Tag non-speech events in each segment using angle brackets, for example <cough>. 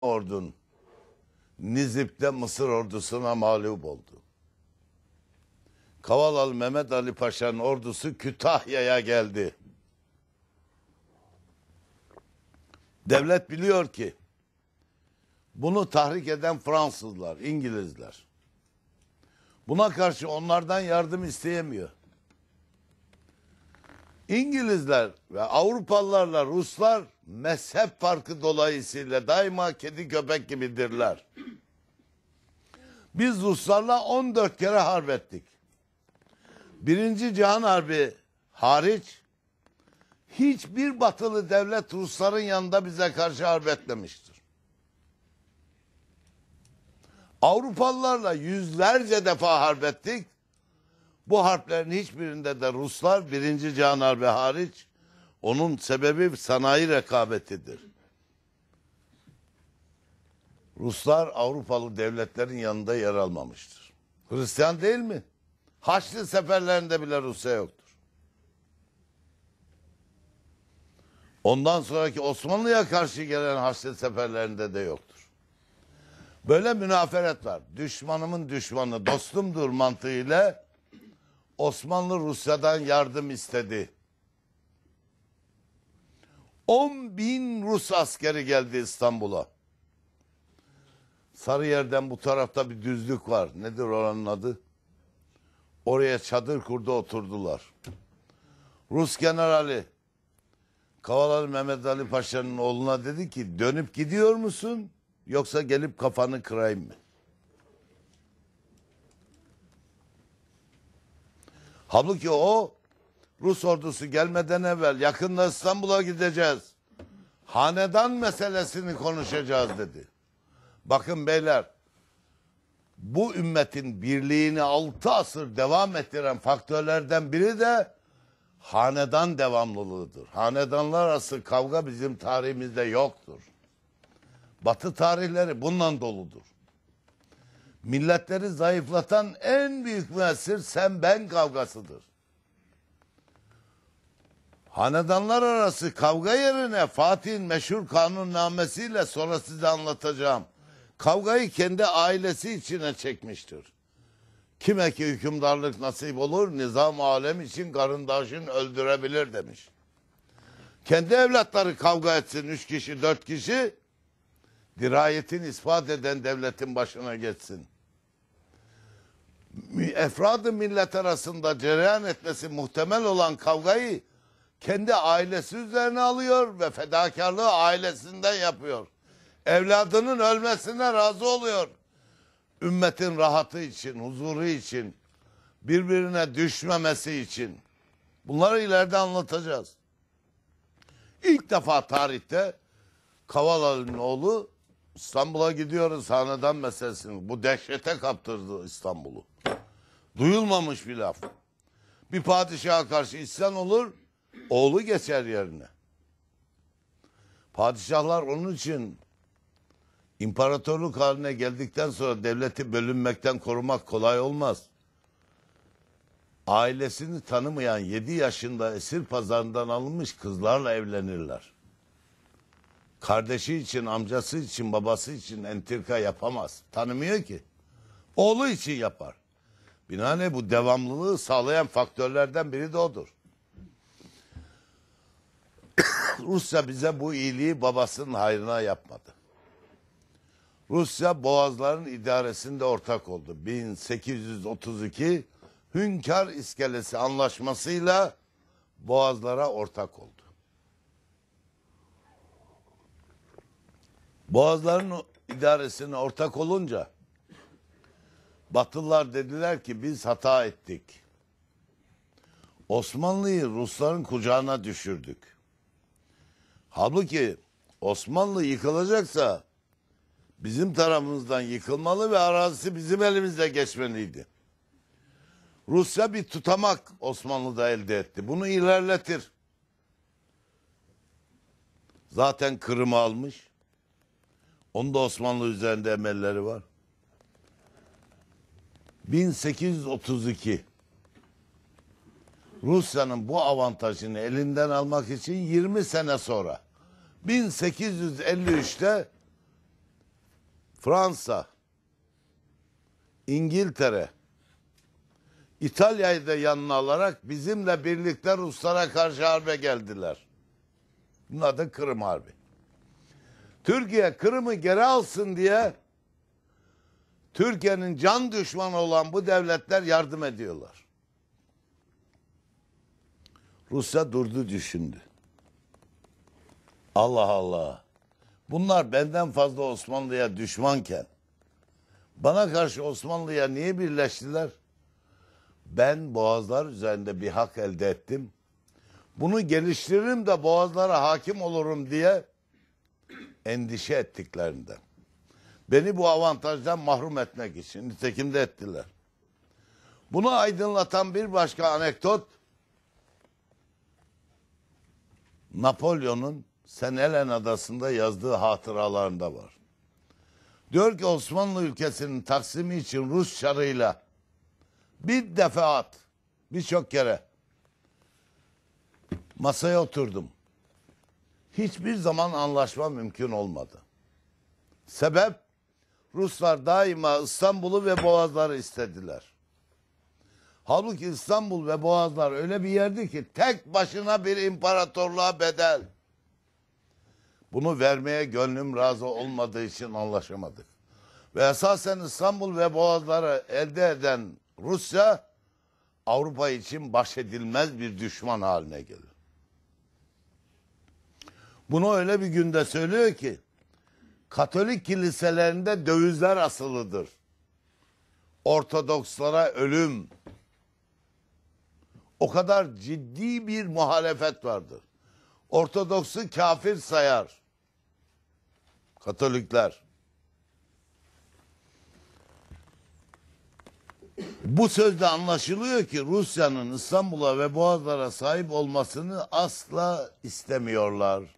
ordun Nizip'te Mısır ordusuna mağlup oldu. Kavalalı Mehmet Ali Paşa'nın ordusu Kütahya'ya geldi. Devlet biliyor ki bunu tahrik eden Fransızlar, İngilizler. Buna karşı onlardan yardım isteyemiyor. İngilizler ve Avrupalılarla Ruslar mezhep farkı dolayısıyla daima kedi köpek gibidirler. Biz Ruslarla 14 kere harp ettik. Birinci Cihan Harbi hariç hiçbir batılı devlet Rusların yanında bize karşı harp etmemiştir. Avrupalılarla yüzlerce defa harp ettik. Bu harplerin hiçbirinde de Ruslar birinci Cihan Harbi hariç onun sebebi sanayi rekabetidir. Ruslar Avrupalı devletlerin yanında yer almamıştır. Hristiyan değil mi? Haçlı seferlerinde bile Rusya yoktur. Ondan sonraki Osmanlı'ya karşı gelen Haçlı seferlerinde de yoktur. Böyle münaferet var. Düşmanımın düşmanı dostumdur mantığıyla Osmanlı Rusya'dan yardım istedi. 10 bin Rus askeri geldi İstanbul'a. Sarıyer'den bu tarafta bir düzlük var. Nedir oranın adı? Oraya çadır kurdu oturdular. Rus generali Kavalalı Mehmet Ali Paşa'nın oğluna dedi ki dönüp gidiyor musun yoksa gelip kafanı kırayım mı? Halbuki o Rus ordusu gelmeden evvel yakında İstanbul'a gideceğiz. Hanedan meselesini konuşacağız dedi. Bakın beyler bu ümmetin birliğini altı asır devam ettiren faktörlerden biri de hanedan devamlılığıdır. Hanedanlar arası kavga bizim tarihimizde yoktur. Batı tarihleri bundan doludur. Milletleri zayıflatan en büyük müessir sen ben kavgasıdır. Hanedanlar arası kavga yerine Fatih'in meşhur kanunnamesiyle sonra size anlatacağım. Kavgayı kendi ailesi içine çekmiştir. Kime ki hükümdarlık nasip olur nizam alem için karındaşın öldürebilir demiş. Kendi evlatları kavga etsin üç kişi dört kişi dirayetin ispat eden devletin başına geçsin. Efradı millet arasında cereyan etmesi muhtemel olan kavgayı kendi ailesi üzerine alıyor ve fedakarlığı ailesinden yapıyor. Evladının ölmesine razı oluyor. Ümmetin rahatı için, huzuru için, birbirine düşmemesi için. Bunları ileride anlatacağız. İlk defa tarihte Kavalalı'nın oğlu İstanbul'a gidiyoruz hanedan meselesini. Bu dehşete kaptırdı İstanbul'u. Duyulmamış bir laf. Bir padişaha karşı isyan olur, oğlu geçer yerine. Padişahlar onun için imparatorluk haline geldikten sonra devleti bölünmekten korumak kolay olmaz. Ailesini tanımayan 7 yaşında esir pazarından alınmış kızlarla evlenirler. Kardeşi için, amcası için, babası için entrika yapamaz. Tanımıyor ki. Oğlu için yapar. Binaenaleyh bu devamlılığı sağlayan faktörlerden biri de odur. <coughs> Rusya bize bu iyiliği babasının hayrına yapmadı. Rusya Boğazların idaresinde ortak oldu. 1832 Hünkar İskelesi anlaşmasıyla Boğazlara ortak oldu. Boğazların idaresine ortak olunca Batılılar dediler ki biz hata ettik. Osmanlı'yı Rusların kucağına düşürdük. Halbuki Osmanlı yıkılacaksa bizim tarafımızdan yıkılmalı ve arazisi bizim elimizde geçmeliydi. Rusya bir tutamak Osmanlı'da elde etti. Bunu ilerletir. Zaten Kırım'ı almış. Onda Osmanlı üzerinde emelleri var. 1832 Rusya'nın bu avantajını elinden almak için 20 sene sonra 1853'te Fransa, İngiltere, İtalya'yı da yanına alarak bizimle birlikte Ruslara karşı harbe geldiler. Bunun adı Kırım Harbi. Türkiye Kırım'ı geri alsın diye Türkiye'nin can düşmanı olan bu devletler yardım ediyorlar. Rusya durdu düşündü. Allah Allah. Bunlar benden fazla Osmanlı'ya düşmanken bana karşı Osmanlı'ya niye birleştiler? Ben boğazlar üzerinde bir hak elde ettim. Bunu geliştiririm de boğazlara hakim olurum diye endişe ettiklerinden. Beni bu avantajdan mahrum etmek için nitekim de ettiler. Bunu aydınlatan bir başka anekdot Napolyon'un Senelen adasında yazdığı hatıralarında var. Diyor ki Osmanlı ülkesinin taksimi için Rus çarıyla bir defaat birçok kere masaya oturdum. Hiçbir zaman anlaşma mümkün olmadı. Sebep Ruslar daima İstanbul'u ve Boğazları istediler. Halbuki İstanbul ve Boğazlar öyle bir yerdi ki tek başına bir imparatorluğa bedel. Bunu vermeye gönlüm razı olmadığı için anlaşamadık. Ve esasen İstanbul ve Boğazları elde eden Rusya Avrupa için baş edilmez bir düşman haline gelir. Bunu öyle bir günde söylüyor ki Katolik kiliselerinde dövizler asılıdır. Ortodokslara ölüm. O kadar ciddi bir muhalefet vardır. Ortodoksu kafir sayar. Katolikler. Bu sözde anlaşılıyor ki Rusya'nın İstanbul'a ve Boğazlara sahip olmasını asla istemiyorlar.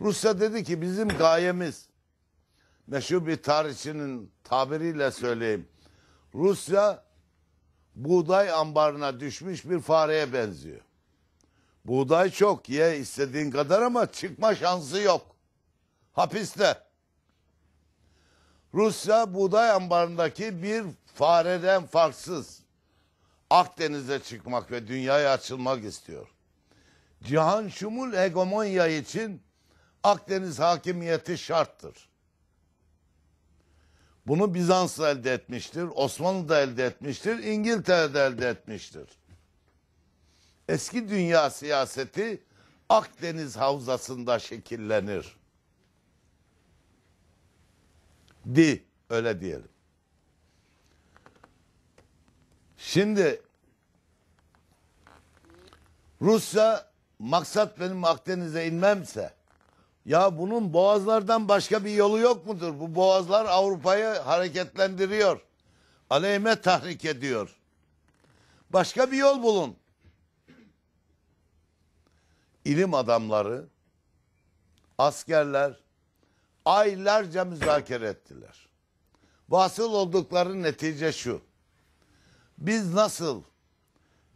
Rusya dedi ki bizim gayemiz meşhur bir tarihçinin tabiriyle söyleyeyim. Rusya buğday ambarına düşmüş bir fareye benziyor. Buğday çok ye istediğin kadar ama çıkma şansı yok. Hapiste. Rusya buğday ambarındaki bir fareden farksız. Akdeniz'e çıkmak ve dünyaya açılmak istiyor. Cihan şumul hegemonya için Akdeniz hakimiyeti şarttır. Bunu Bizans da elde etmiştir, Osmanlı da elde etmiştir, İngiltere de elde etmiştir. Eski dünya siyaseti Akdeniz havzasında şekillenir. Di, öyle diyelim. Şimdi Rusya maksat benim Akdeniz'e inmemse ya bunun boğazlardan başka bir yolu yok mudur? Bu boğazlar Avrupa'yı hareketlendiriyor. Aleyhime tahrik ediyor. Başka bir yol bulun. İlim adamları, askerler aylarca müzakere ettiler. Vasıl oldukları netice şu. Biz nasıl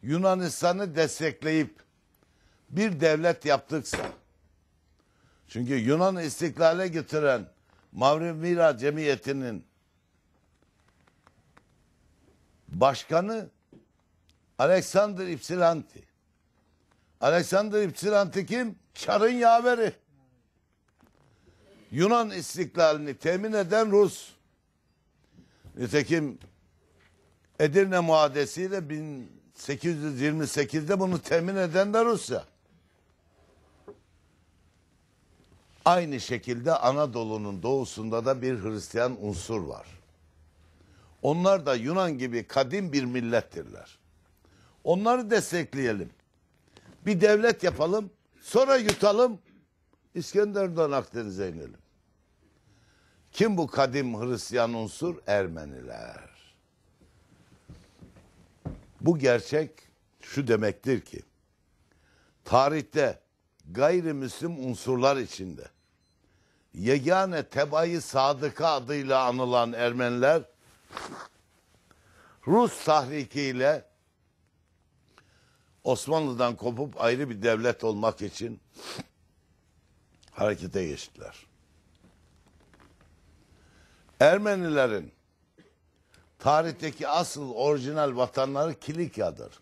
Yunanistan'ı destekleyip bir devlet yaptıksa çünkü Yunan istiklale getiren Mavrivira Cemiyeti'nin başkanı Alexander Ypsilanti. Alexander Ypsilanti kim? Çar'ın yaveri. Yunan istiklalini temin eden Rus. Nitekim Edirne Muadesi'yle 1828'de bunu temin eden de Rusya. Aynı şekilde Anadolu'nun doğusunda da bir Hristiyan unsur var. Onlar da Yunan gibi kadim bir millettirler. Onları destekleyelim. Bir devlet yapalım, sonra yutalım, İskender'den Akdeniz'e inelim. Kim bu kadim Hristiyan unsur? Ermeniler. Bu gerçek şu demektir ki, tarihte gayrimüslim unsurlar içinde yegane tebayı sadıka adıyla anılan Ermeniler Rus tahrikiyle Osmanlı'dan kopup ayrı bir devlet olmak için harekete geçtiler. Ermenilerin tarihteki asıl orijinal vatanları Kilikya'dır.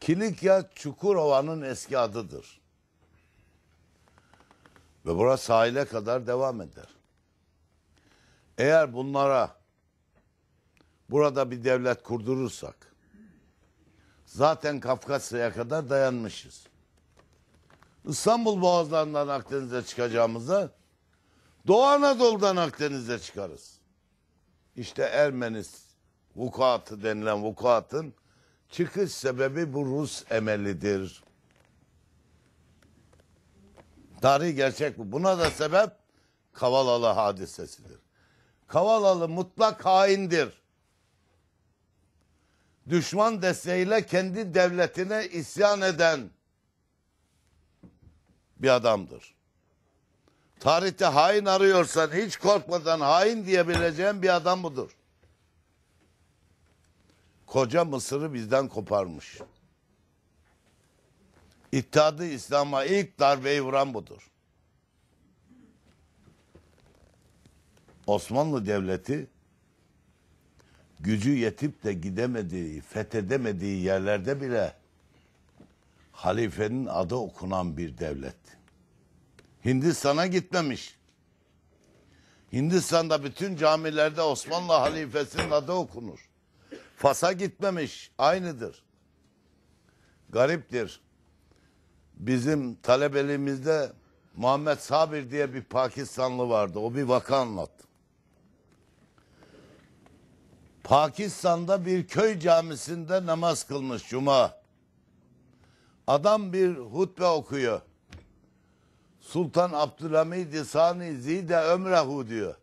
Kilikya Çukurova'nın eski adıdır. Ve burası sahile kadar devam eder. Eğer bunlara burada bir devlet kurdurursak zaten Kafkasya'ya kadar dayanmışız. İstanbul Boğazlarından Akdeniz'e çıkacağımızda Doğu Anadolu'dan Akdeniz'e çıkarız. İşte Ermenis vukuatı denilen vukuatın çıkış sebebi bu Rus emelidir. Tarihi gerçek bu. Buna da sebep Kavalalı hadisesidir. Kavalalı mutlak haindir. Düşman desteğiyle kendi devletine isyan eden bir adamdır. Tarihte hain arıyorsan hiç korkmadan hain diyebileceğin bir adam budur. Koca Mısır'ı bizden koparmış. İttihadı İslam'a ilk darbeyi vuran budur. Osmanlı Devleti gücü yetip de gidemediği, fethedemediği yerlerde bile halifenin adı okunan bir devlet. Hindistan'a gitmemiş. Hindistan'da bütün camilerde Osmanlı halifesinin adı okunur. Fas'a gitmemiş. Aynıdır. Gariptir. Bizim talebeliğimizde Muhammed Sabir diye bir Pakistanlı vardı. O bir vaka anlattı. Pakistan'da bir köy camisinde namaz kılmış cuma. Adam bir hutbe okuyor. Sultan Abdülhamid Sani Zide Ömrehu diyor.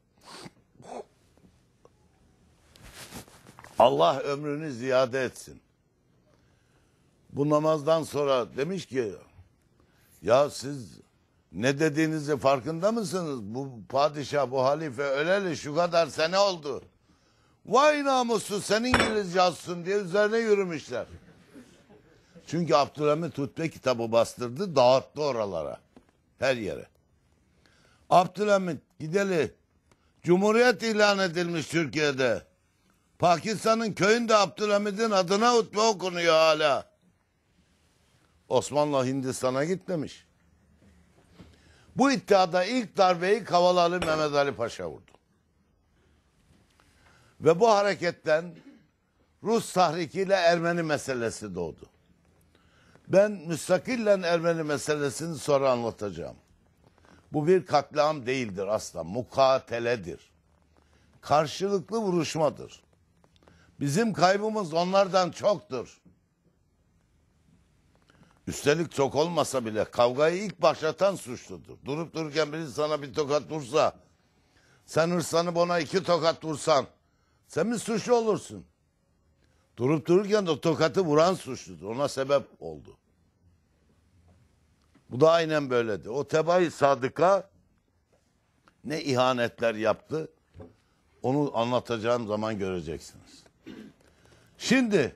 Allah ömrünü ziyade etsin. Bu namazdan sonra demiş ki ya siz ne dediğinizi farkında mısınız? Bu padişah, bu halife öleli şu kadar sene oldu. Vay namussuz sen İngiliz yazsın diye üzerine yürümüşler. Çünkü Abdülhamit Hutbe kitabı bastırdı, dağıttı oralara. Her yere. Abdülhamit gideli Cumhuriyet ilan edilmiş Türkiye'de. Pakistan'ın köyünde Abdülhamid'in adına hutbe okunuyor hala. Osmanlı Hindistan'a gitmemiş. Bu iddiada ilk darbeyi Kavalalı Mehmet Ali Paşa vurdu. Ve bu hareketten Rus tahrikiyle Ermeni meselesi doğdu. Ben müstakillen Ermeni meselesini sonra anlatacağım. Bu bir katliam değildir asla. Mukateledir. Karşılıklı vuruşmadır. Bizim kaybımız onlardan çoktur. Üstelik çok olmasa bile kavgayı ilk başlatan suçludur. Durup dururken biri sana bir tokat vursa, sen hırslanıp ona iki tokat vursan, sen mi suçlu olursun? Durup dururken o tokatı vuran suçludur. Ona sebep oldu. Bu da aynen böyledi. O Tebay Sadık'a ne ihanetler yaptı onu anlatacağım zaman göreceksiniz. Şimdi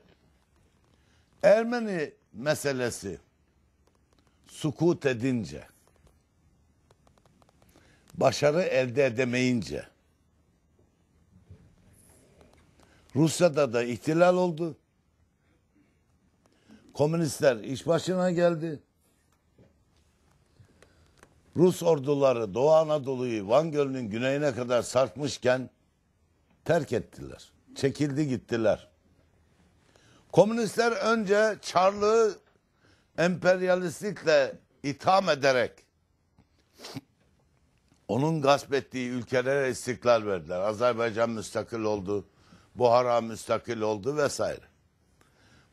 Ermeni meselesi sukut edince başarı elde edemeyince Rusya'da da ihtilal oldu. Komünistler iş başına geldi. Rus orduları Doğu Anadolu'yu Van Gölü'nün güneyine kadar sarkmışken terk ettiler. Çekildi gittiler. Komünistler önce Çarlığı emperyalistlikle itham ederek onun gasp ettiği ülkelere istiklal verdiler. Azerbaycan müstakil oldu, Buhara müstakil oldu vesaire.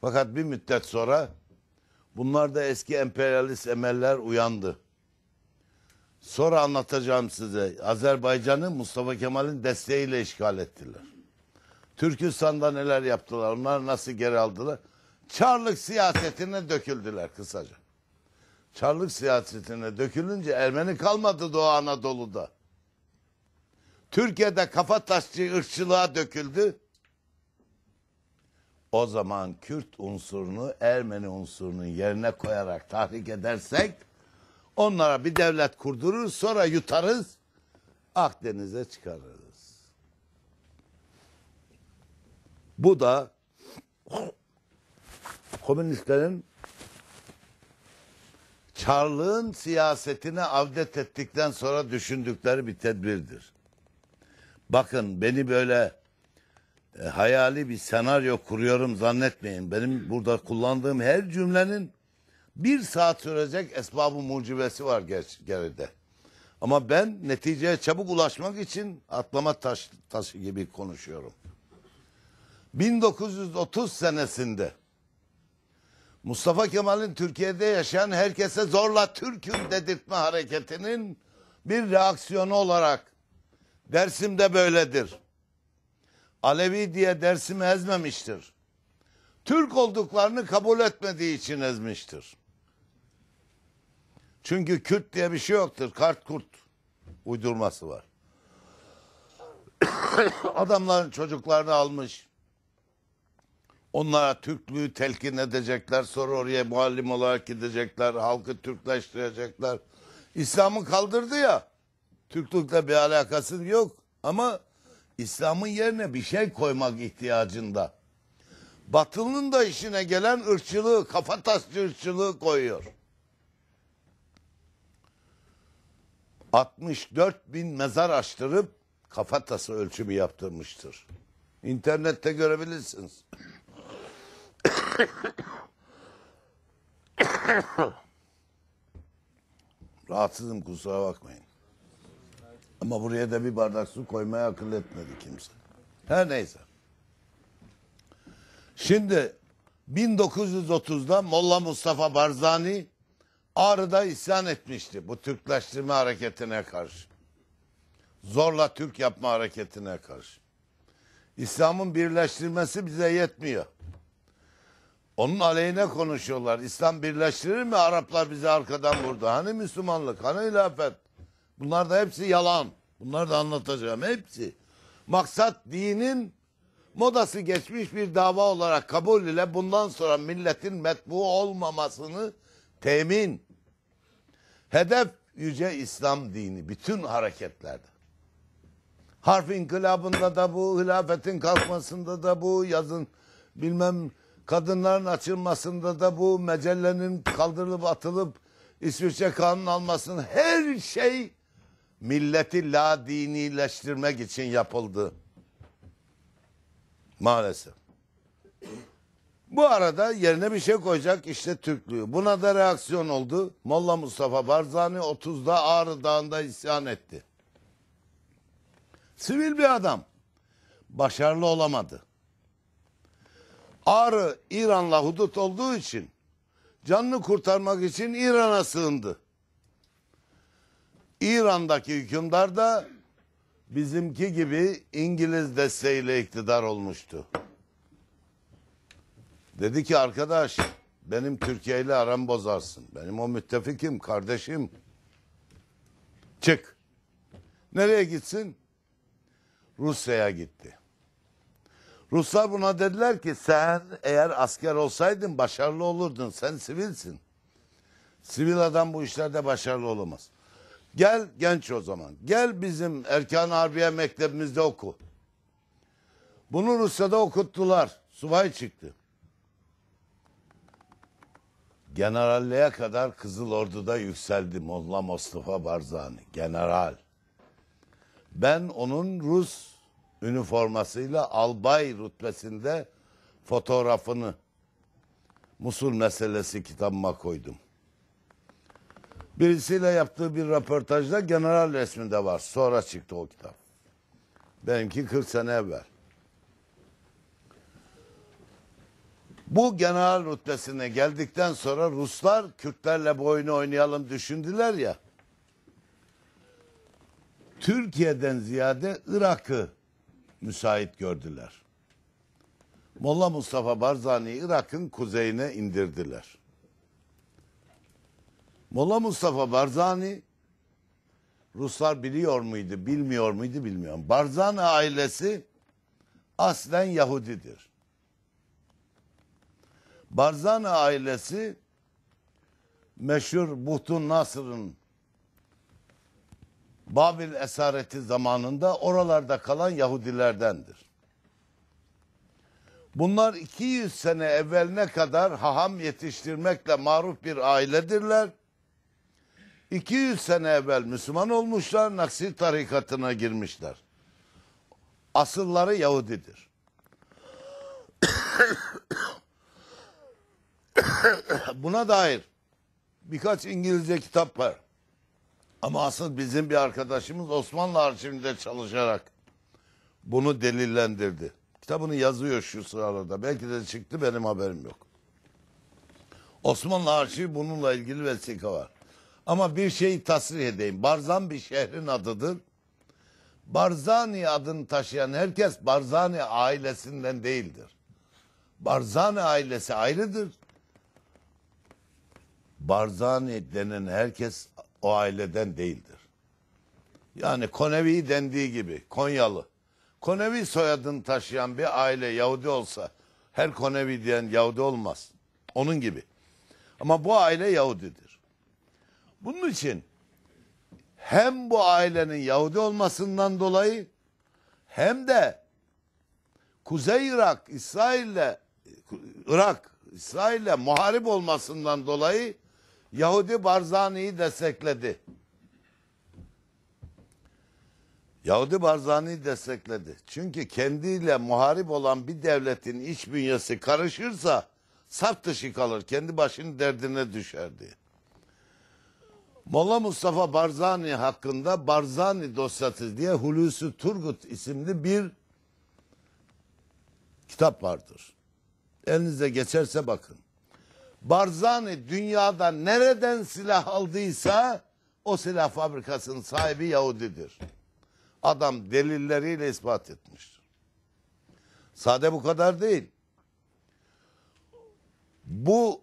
Fakat bir müddet sonra bunlar da eski emperyalist emeller uyandı. Sonra anlatacağım size. Azerbaycan'ı Mustafa Kemal'in desteğiyle işgal ettiler. Türkistan'da neler yaptılar, onlar nasıl geri aldılar? Çarlık siyasetine döküldüler kısaca. Çarlık siyasetine dökülünce Ermeni kalmadı Doğu Anadolu'da. Türkiye'de kafa taşçı ırkçılığa döküldü. O zaman Kürt unsurunu Ermeni unsurunun yerine koyarak tahrik edersek onlara bir devlet kurdurur sonra yutarız Akdeniz'e çıkarırız. Bu da komünistlerin Çarlığın siyasetine avdet ettikten sonra düşündükleri bir tedbirdir. Bakın beni böyle e, hayali bir senaryo kuruyorum zannetmeyin. Benim burada kullandığım her cümlenin bir saat sürecek esbabı mucibesi var ger- geride. Ama ben neticeye çabuk ulaşmak için atlama taş, taşı gibi konuşuyorum. 1930 senesinde Mustafa Kemal'in Türkiye'de yaşayan herkese zorla Türk'üm dedirtme hareketinin bir reaksiyonu olarak Dersim'de böyledir. Alevi diye Dersim'i ezmemiştir. Türk olduklarını kabul etmediği için ezmiştir. Çünkü Kürt diye bir şey yoktur. Kart kurt uydurması var. <coughs> Adamların çocuklarını almış. Onlara Türklüğü telkin edecekler. Sonra oraya muallim olarak gidecekler. Halkı Türkleştirecekler. İslam'ı kaldırdı ya. Türklükle bir alakası yok. Ama İslam'ın yerine bir şey koymak ihtiyacında. Batılı'nın da işine gelen ırkçılığı, kafatasçı ırkçılığı koyuyor. 64 bin mezar açtırıp kafatası ölçümü yaptırmıştır. İnternette görebilirsiniz. Rahatsızım kusura bakmayın. Ama buraya da bir bardak su koymaya akıl etmedi kimse. Her neyse. Şimdi 1930'da Molla Mustafa Barzani Ağrı'da isyan etmişti bu Türkleştirme hareketine karşı. Zorla Türk yapma hareketine karşı. İslam'ın birleştirmesi bize yetmiyor. Onun aleyhine konuşuyorlar. İslam birleştirir mi? Araplar bizi arkadan vurdu. Hani Müslümanlık, hani hilafet? Bunlar da hepsi yalan. Bunları da anlatacağım. Hepsi. Maksat dinin modası geçmiş bir dava olarak kabul ile bundan sonra milletin metbu olmamasını temin. Hedef yüce İslam dini bütün hareketlerde. Harf inkılabında da bu, hilafetin kalkmasında da bu, yazın bilmem kadınların açılmasında da bu, mecellenin kaldırılıp atılıp İsviçre kanun almasının her şey milleti la dinileştirmek için yapıldı. Maalesef. Bu arada yerine bir şey koyacak işte Türklüğü. Buna da reaksiyon oldu. Molla Mustafa Barzani 30'da Ağrı Dağı'nda isyan etti. Sivil bir adam. Başarılı olamadı. Ağrı İran'la hudut olduğu için canını kurtarmak için İran'a sığındı. İran'daki hükümdar da bizimki gibi İngiliz desteğiyle iktidar olmuştu. Dedi ki arkadaş benim Türkiye ile aram bozarsın. Benim o müttefikim, kardeşim. Çık. Nereye gitsin? Rusya'ya gitti. Ruslar buna dediler ki sen eğer asker olsaydın başarılı olurdun. Sen sivilsin. Sivil adam bu işlerde başarılı olamaz. Gel genç o zaman. Gel bizim Erkan Harbiye Mektebimizde oku. Bunu Rusya'da okuttular. Subay çıktı. Generalliğe kadar Kızıl Ordu'da yükseldi Molla Mustafa Barzani. General. Ben onun Rus üniformasıyla albay rütbesinde fotoğrafını Musul meselesi kitabıma koydum. Birisiyle yaptığı bir röportajda general resminde var. Sonra çıktı o kitap. Benimki 40 sene evvel. Bu general rütbesine geldikten sonra Ruslar Kürtlerle bu oyunu oynayalım düşündüler ya. Türkiye'den ziyade Irak'ı müsait gördüler. Molla Mustafa Barzani Irak'ın kuzeyine indirdiler. Molla Mustafa Barzani Ruslar biliyor muydu, bilmiyor muydu bilmiyorum. Barzani ailesi aslen Yahudidir. Barzani ailesi meşhur Buhtun Nasır'ın Babil esareti zamanında oralarda kalan Yahudilerdendir. Bunlar 200 sene evveline kadar haham yetiştirmekle maruf bir ailedirler. 200 sene evvel Müslüman olmuşlar, Naksil tarikatına girmişler. Asılları Yahudidir. <coughs> Buna dair birkaç İngilizce kitap var. Ama asıl bizim bir arkadaşımız Osmanlı arşivinde çalışarak bunu delillendirdi. Kitabını yazıyor şu sırada. Belki de çıktı benim haberim yok. Osmanlı arşivi bununla ilgili vesika var. Ama bir şeyi tasrih edeyim. Barzan bir şehrin adıdır. Barzani adını taşıyan herkes Barzani ailesinden değildir. Barzani ailesi ayrıdır. Barzani denen herkes o aileden değildir. Yani Konevi dendiği gibi Konyalı. Konevi soyadını taşıyan bir aile Yahudi olsa her Konevi diyen Yahudi olmaz. Onun gibi. Ama bu aile Yahudidir. Bunun için hem bu ailenin Yahudi olmasından dolayı hem de Kuzey Irak İsrail'le Irak İsrail'le muharip olmasından dolayı Yahudi Barzani'yi destekledi. Yahudi Barzani'yi destekledi. Çünkü kendiyle muharip olan bir devletin iç bünyesi karışırsa saf dışı kalır. Kendi başının derdine düşer diye. Molla Mustafa Barzani hakkında Barzani dosyası diye Hulusi Turgut isimli bir kitap vardır. Elinize geçerse bakın. Barzani dünyada nereden silah aldıysa o silah fabrikasının sahibi Yahudidir. Adam delilleriyle ispat etmiştir. Sade bu kadar değil. Bu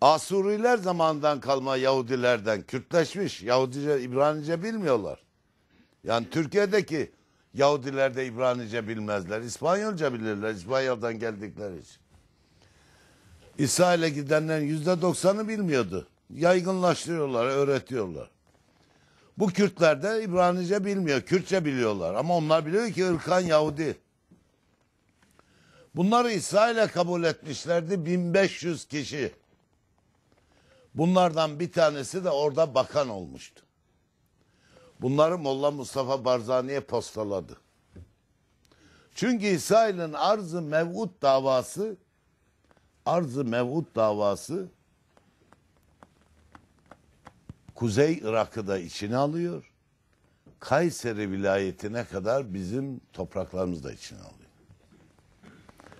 Asuriler zamandan kalma Yahudilerden Kürtleşmiş. Yahudice, İbranice bilmiyorlar. Yani Türkiye'deki Yahudiler de İbranice bilmezler. İspanyolca bilirler. İspanyol'dan geldikleri için. İsrail'e gidenlerin yüzde doksanı bilmiyordu. Yaygınlaştırıyorlar, öğretiyorlar. Bu Kürtler de İbranice bilmiyor, Kürtçe biliyorlar. Ama onlar biliyor ki ırkan Yahudi. Bunları İsrail'e kabul etmişlerdi 1500 kişi. Bunlardan bir tanesi de orada bakan olmuştu. Bunları Molla Mustafa Barzani'ye postaladı. Çünkü İsrail'in arz-ı mev'ud davası arz-ı mev'ud davası Kuzey Irak'ı da içine alıyor. Kayseri vilayetine kadar bizim topraklarımız da içine alıyor.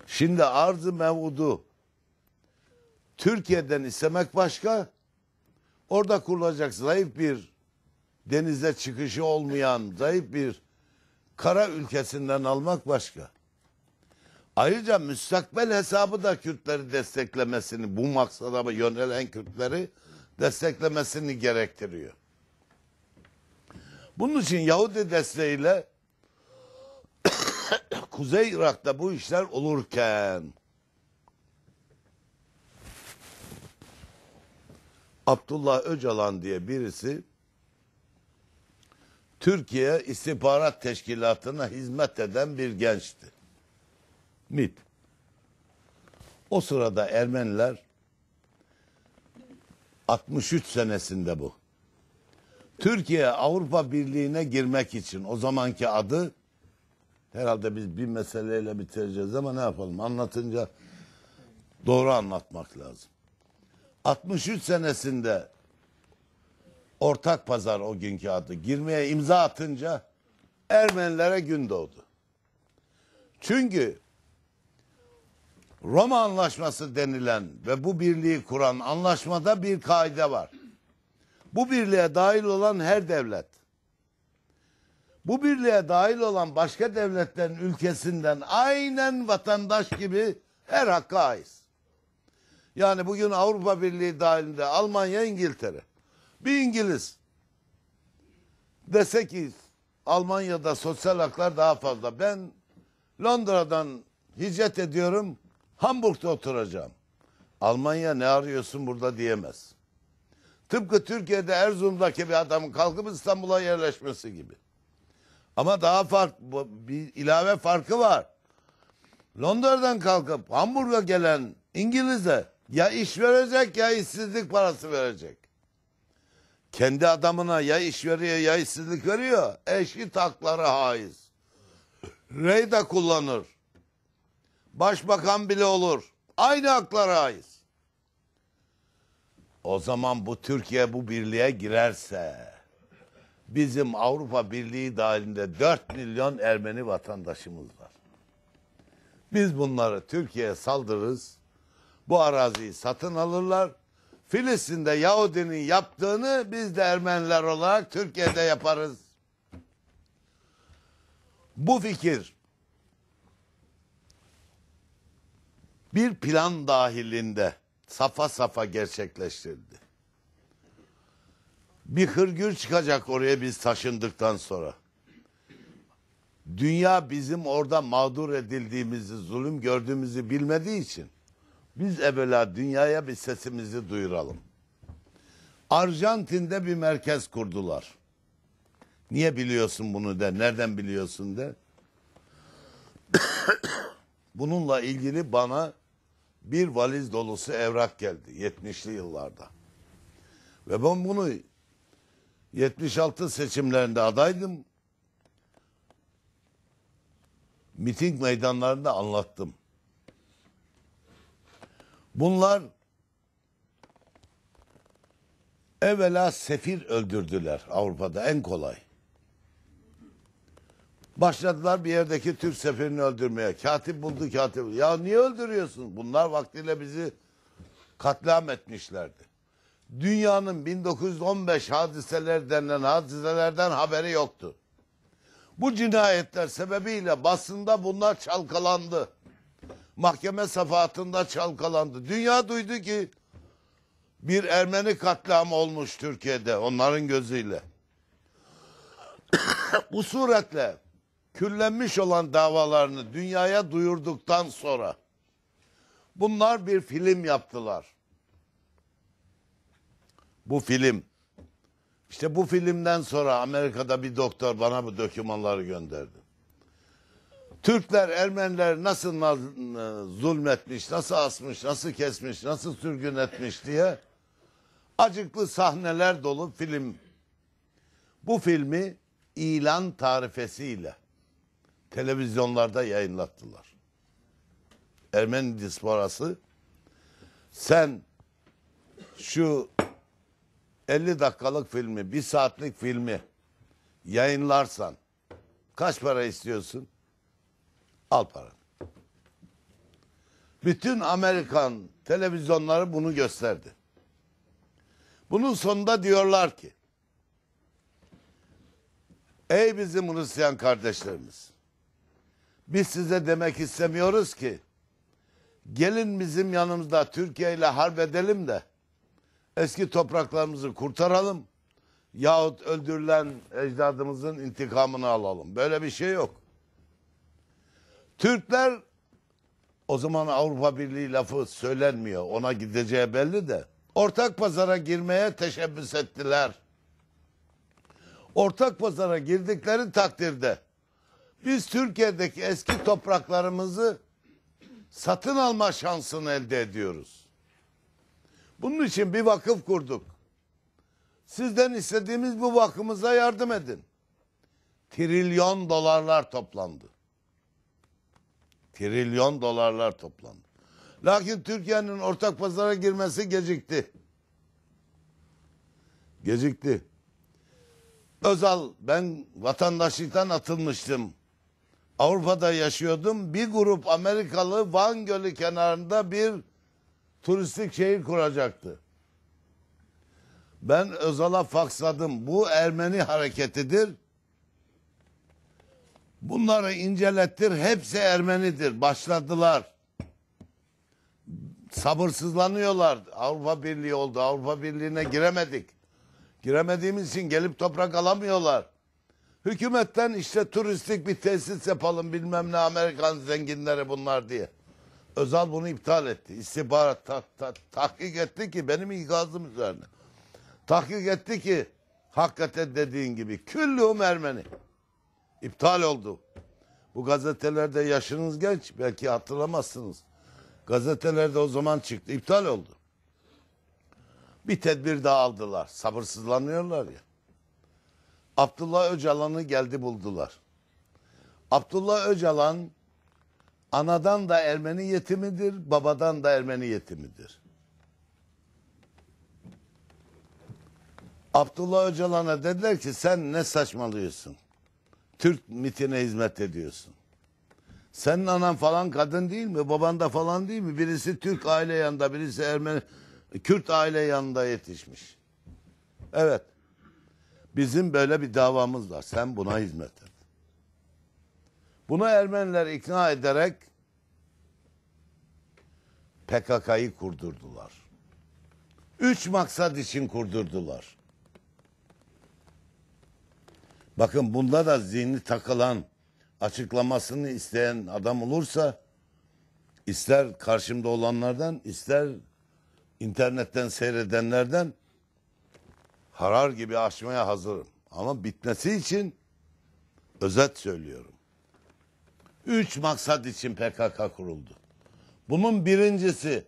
Şimdi arz-ı mev'udu Türkiye'den istemek başka, orada kurulacak zayıf bir denize çıkışı olmayan zayıf bir kara ülkesinden almak başka. Ayrıca müstakbel hesabı da Kürtleri desteklemesini, bu maksada yönelen Kürtleri desteklemesini gerektiriyor. Bunun için Yahudi desteğiyle <coughs> Kuzey Irak'ta bu işler olurken Abdullah Öcalan diye birisi Türkiye İstihbarat Teşkilatı'na hizmet eden bir gençti. MİT. O sırada Ermeniler 63 senesinde bu. Türkiye Avrupa Birliği'ne girmek için o zamanki adı herhalde biz bir meseleyle bitireceğiz ama ne yapalım anlatınca doğru anlatmak lazım. 63 senesinde ortak pazar o günkü adı girmeye imza atınca Ermenilere gün doğdu. Çünkü Roma Anlaşması denilen ve bu birliği kuran anlaşmada bir kaide var. Bu birliğe dahil olan her devlet, bu birliğe dahil olan başka devletlerin ülkesinden aynen vatandaş gibi her hakka ait. Yani bugün Avrupa Birliği dahilinde Almanya, İngiltere. Bir İngiliz dese ki Almanya'da sosyal haklar daha fazla. Ben Londra'dan hicret ediyorum, Hamburg'da oturacağım. Almanya ne arıyorsun burada diyemez. Tıpkı Türkiye'de Erzurum'daki bir adamın kalkıp İstanbul'a yerleşmesi gibi. Ama daha farklı bir ilave farkı var. Londra'dan kalkıp Hamburg'a gelen İngiliz'e ya iş verecek ya işsizlik parası verecek. Kendi adamına ya iş veriyor ya işsizlik veriyor. Eşit hakları haiz. Rey de kullanır. Başbakan bile olur. Aynı haklara haiz. O zaman bu Türkiye bu birliğe girerse bizim Avrupa Birliği dahilinde 4 milyon Ermeni vatandaşımız var. Biz bunları Türkiye'ye saldırırız. Bu araziyi satın alırlar. Filistin'de Yahudinin yaptığını biz de Ermeniler olarak Türkiye'de yaparız. Bu fikir bir plan dahilinde safa safa gerçekleştirildi. Bir hırgür çıkacak oraya biz taşındıktan sonra. Dünya bizim orada mağdur edildiğimizi, zulüm gördüğümüzü bilmediği için biz evvela dünyaya bir sesimizi duyuralım. Arjantin'de bir merkez kurdular. Niye biliyorsun bunu de, nereden biliyorsun de. <coughs> Bununla ilgili bana bir valiz dolusu evrak geldi 70'li yıllarda. Ve ben bunu 76 seçimlerinde adaydım. Miting meydanlarında anlattım. Bunlar evvela sefir öldürdüler Avrupa'da en kolay. Başladılar bir yerdeki Türk sefirini öldürmeye. Katip buldu katip. Ya niye öldürüyorsun? Bunlar vaktiyle bizi katliam etmişlerdi. Dünyanın 1915 hadiseler denilen hadiselerden haberi yoktu. Bu cinayetler sebebiyle basında bunlar çalkalandı. Mahkeme safahatında çalkalandı. Dünya duydu ki bir Ermeni katliamı olmuş Türkiye'de onların gözüyle. <coughs> Bu suretle küllenmiş olan davalarını dünyaya duyurduktan sonra bunlar bir film yaptılar. Bu film. İşte bu filmden sonra Amerika'da bir doktor bana bu dokümanları gönderdi. Türkler Ermeniler nasıl naz- zulmetmiş, nasıl asmış, nasıl kesmiş, nasıl sürgün etmiş diye acıklı sahneler dolu film. Bu filmi ilan tarifesiyle televizyonlarda yayınlattılar. Ermeni diasporası sen şu 50 dakikalık filmi, bir saatlik filmi yayınlarsan kaç para istiyorsun? Al paranı. Bütün Amerikan televizyonları bunu gösterdi. Bunun sonunda diyorlar ki Ey bizim Hristiyan kardeşlerimiz biz size demek istemiyoruz ki gelin bizim yanımızda Türkiye ile harp edelim de eski topraklarımızı kurtaralım yahut öldürülen ecdadımızın intikamını alalım. Böyle bir şey yok. Türkler o zaman Avrupa Birliği lafı söylenmiyor. Ona gideceği belli de. Ortak pazara girmeye teşebbüs ettiler. Ortak pazara girdikleri takdirde biz Türkiye'deki eski topraklarımızı satın alma şansını elde ediyoruz. Bunun için bir vakıf kurduk. Sizden istediğimiz bu vakfımıza yardım edin. Trilyon dolarlar toplandı. Trilyon dolarlar toplandı. Lakin Türkiye'nin ortak pazara girmesi gecikti. Gecikti. Özal ben vatandaşlıktan atılmıştım. Avrupa'da yaşıyordum. Bir grup Amerikalı Van Gölü kenarında bir turistik şehir kuracaktı. Ben Özal'a faksladım. Bu Ermeni hareketidir. Bunları incelettir. Hepsi Ermenidir. Başladılar. Sabırsızlanıyorlar. Avrupa Birliği oldu. Avrupa Birliği'ne giremedik. Giremediğimiz için gelip toprak alamıyorlar. Hükümetten işte turistik bir tesis yapalım bilmem ne Amerikan zenginleri bunlar diye. Özal bunu iptal etti. İstihbarat ta- ta- tahkik etti ki benim ikazım üzerine. Tahkik etti ki hakikaten dediğin gibi küllüğüm Ermeni. İptal oldu. Bu gazetelerde yaşınız genç belki hatırlamazsınız. Gazetelerde o zaman çıktı iptal oldu. Bir tedbir daha aldılar. Sabırsızlanıyorlar ya. Abdullah Öcalan'ı geldi buldular. Abdullah Öcalan anadan da Ermeni yetimidir, babadan da Ermeni yetimidir. Abdullah Öcalan'a dediler ki sen ne saçmalıyorsun? Türk mitine hizmet ediyorsun. Senin anan falan kadın değil mi? Baban da falan değil mi? Birisi Türk aile yanında, birisi Ermeni, Kürt aile yanında yetişmiş. Evet. Bizim böyle bir davamız var. Sen buna hizmet et. Buna Ermeniler ikna ederek PKK'yı kurdurdular. Üç maksat için kurdurdular. Bakın bunda da zihni takılan, açıklamasını isteyen adam olursa ister karşımda olanlardan ister internetten seyredenlerden harar gibi açmaya hazırım. Ama bitmesi için özet söylüyorum. Üç maksat için PKK kuruldu. Bunun birincisi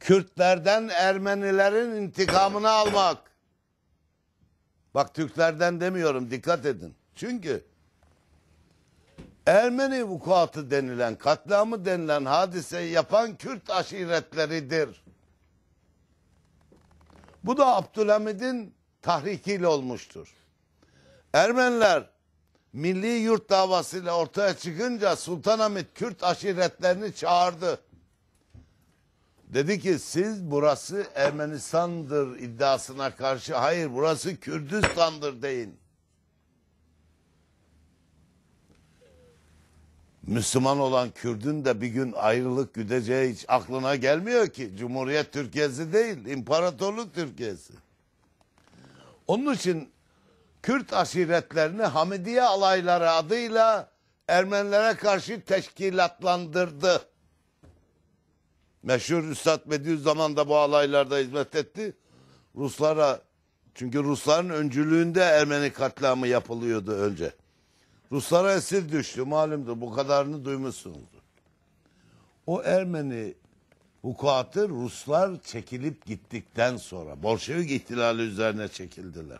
Kürtlerden Ermenilerin intikamını almak. Bak Türklerden demiyorum dikkat edin. Çünkü Ermeni vukuatı denilen, katliamı denilen hadiseyi yapan Kürt aşiretleridir. Bu da Abdülhamid'in tahrikiyle olmuştur. Ermeniler milli yurt davasıyla ortaya çıkınca Sultanahmet Kürt aşiretlerini çağırdı. Dedi ki siz burası Ermenistan'dır iddiasına karşı hayır burası Kürdistan'dır deyin. Müslüman olan Kürdün de bir gün ayrılık güdeceği hiç aklına gelmiyor ki. Cumhuriyet Türkiye'si değil, imparatorluk Türkiye'si. Onun için Kürt aşiretlerini Hamidiye alayları adıyla Ermenilere karşı teşkilatlandırdı. Meşhur Üstad Bediüzzaman da bu alaylarda hizmet etti. Ruslara çünkü Rusların öncülüğünde Ermeni katliamı yapılıyordu önce. Ruslara esir düştü malumdur. Bu kadarını duymuşsunuzdur. O Ermeni vukuatı Ruslar çekilip gittikten sonra Bolşevik ihtilali üzerine çekildiler.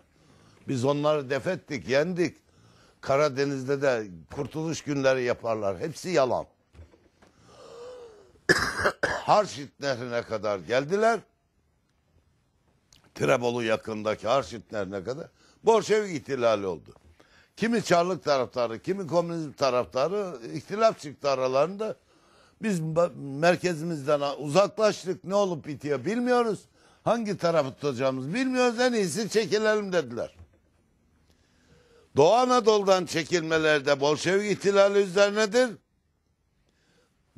Biz onları def ettik, yendik. Karadeniz'de de kurtuluş günleri yaparlar. Hepsi yalan. <coughs> Harşit Nehri'ne kadar geldiler. Trebolu yakındaki Harşit Nehri'ne kadar Bolşevik ihtilali oldu. Kimi Çarlık taraftarı, kimi komünizm taraftarı ihtilaf çıktı aralarında. Biz merkezimizden uzaklaştık. Ne olup bitiyor bilmiyoruz. Hangi tarafı tutacağımızı bilmiyoruz. En iyisi çekilelim dediler. Doğu Anadolu'dan çekilmelerde Bolşevik ihtilali üzerinedir.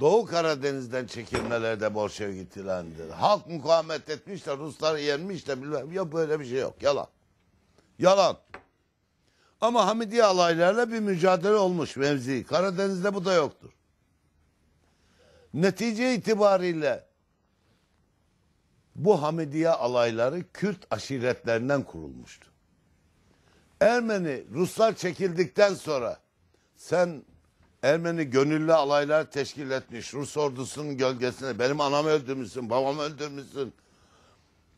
Doğu Karadeniz'den çekilmelerde Bolşevik ihtilalidir. Halk mukavemet etmiş de Rusları yenmiş de bilmem. Ya böyle bir şey yok. Yalan. Yalan. Ama Hamidiye alaylarla bir mücadele olmuş mevzi. Karadeniz'de bu da yoktur. Netice itibariyle bu Hamidiye alayları Kürt aşiretlerinden kurulmuştu. Ermeni Ruslar çekildikten sonra sen Ermeni gönüllü alaylar teşkil etmiş Rus ordusunun gölgesine benim anamı öldürmüşsün, babamı öldürmüşsün.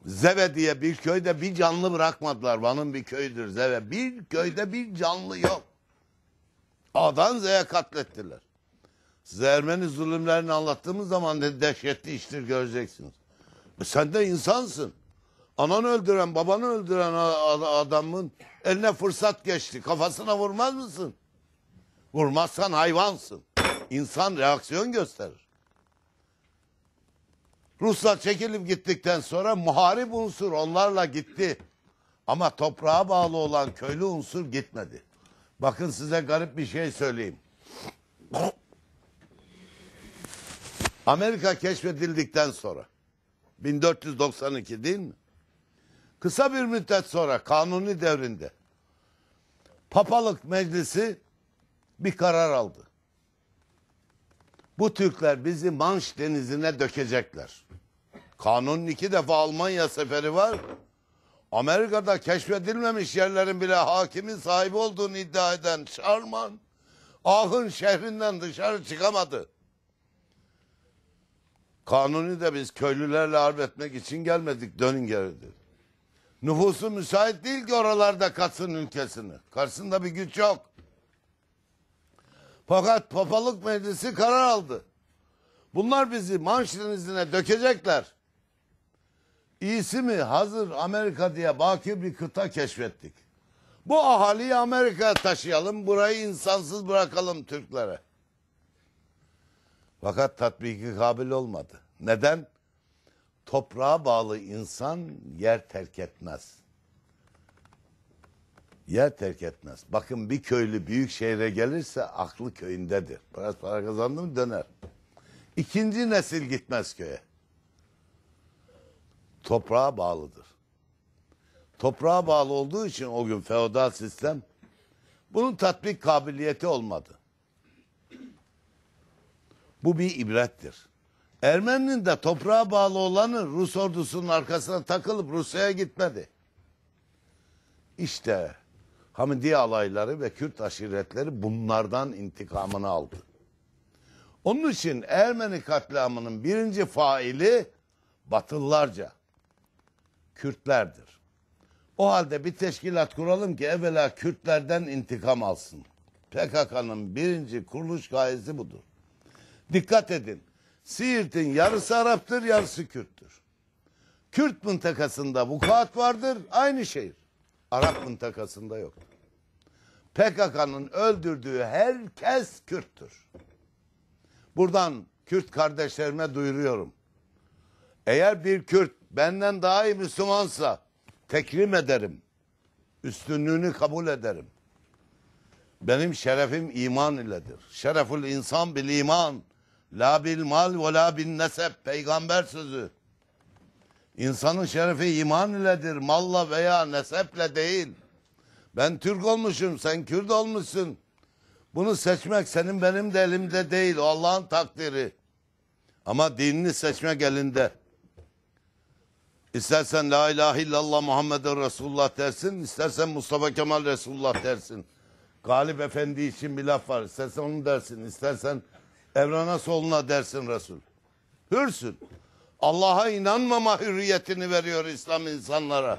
Zeve diye bir köyde bir canlı bırakmadılar. Van'ın bir köyüdür Zeve. Bir köyde bir canlı yok. A'dan Z'ye katlettiler. Size Ermeni zulümlerini anlattığımız zaman ne dehşetli iştir göreceksiniz. E sen de insansın. Ananı öldüren, babanı öldüren adamın eline fırsat geçti. Kafasına vurmaz mısın? Vurmazsan hayvansın. İnsan reaksiyon gösterir. Ruslar çekilip gittikten sonra muharip unsur onlarla gitti. Ama toprağa bağlı olan köylü unsur gitmedi. Bakın size garip bir şey söyleyeyim. Amerika keşfedildikten sonra 1492 değil mi? Kısa bir müddet sonra kanuni devrinde Papalık Meclisi bir karar aldı. Bu Türkler bizi Manş denizine dökecekler. Kanunun iki defa Almanya seferi var. Amerika'da keşfedilmemiş yerlerin bile hakimin sahibi olduğunu iddia eden Sharman Ahın şehrinden dışarı çıkamadı. Kanuni de biz köylülerle harp etmek için gelmedik dönün geri dedi. Nüfusu müsait değil ki oralarda katsın ülkesini. Karşısında bir güç yok. Fakat papalık meclisi karar aldı. Bunlar bizi Manş denizine dökecekler. İyisi mi hazır Amerika diye bakir bir kıta keşfettik. Bu ahaliyi Amerika'ya taşıyalım, burayı insansız bırakalım Türklere. Fakat tatbiki kabil olmadı. Neden? Toprağa bağlı insan yer terk etmez. Yer terk etmez. Bakın bir köylü büyük şehre gelirse aklı köyündedir. Biraz para kazandı mı döner. İkinci nesil gitmez köye. Toprağa bağlıdır. Toprağa bağlı olduğu için o gün feodal sistem bunun tatbik kabiliyeti olmadı. Bu bir ibrettir. Ermeninin de toprağa bağlı olanı Rus ordusunun arkasına takılıp Rusya'ya gitmedi. İşte Hamidiye alayları ve Kürt aşiretleri bunlardan intikamını aldı. Onun için Ermeni katliamının birinci faili Batılılarca Kürtlerdir. O halde bir teşkilat kuralım ki evvela Kürtlerden intikam alsın. PKK'nın birinci kuruluş gayesi budur. Dikkat edin. Siirt'in yarısı Arap'tır, yarısı Kürt'tür. Kürt mıntakasında vukuat vardır, aynı şehir. Arap mıntakasında yok. PKK'nın öldürdüğü herkes Kürttür. Buradan Kürt kardeşlerime duyuruyorum. Eğer bir Kürt benden daha iyi Müslümansa tekrim ederim. Üstünlüğünü kabul ederim. Benim şerefim iman iledir. Şereful insan bil iman. La bil mal ve la bin nesep. Peygamber sözü. İnsanın şerefi iman iledir. Malla veya neseple değil. Ben Türk olmuşum, sen Kürt olmuşsun. Bunu seçmek senin benim de elimde değil. O Allah'ın takdiri. Ama dinini seçmek elinde. İstersen la ilahe illallah Muhammeden Resulullah dersin, istersen Mustafa Kemal Resulullah dersin. Galip Efendi için bir laf var. İstersen onu dersin, istersen Evrana soluna dersin Resul. Hürsün. Allah'a inanmama hürriyetini veriyor İslam insanlara.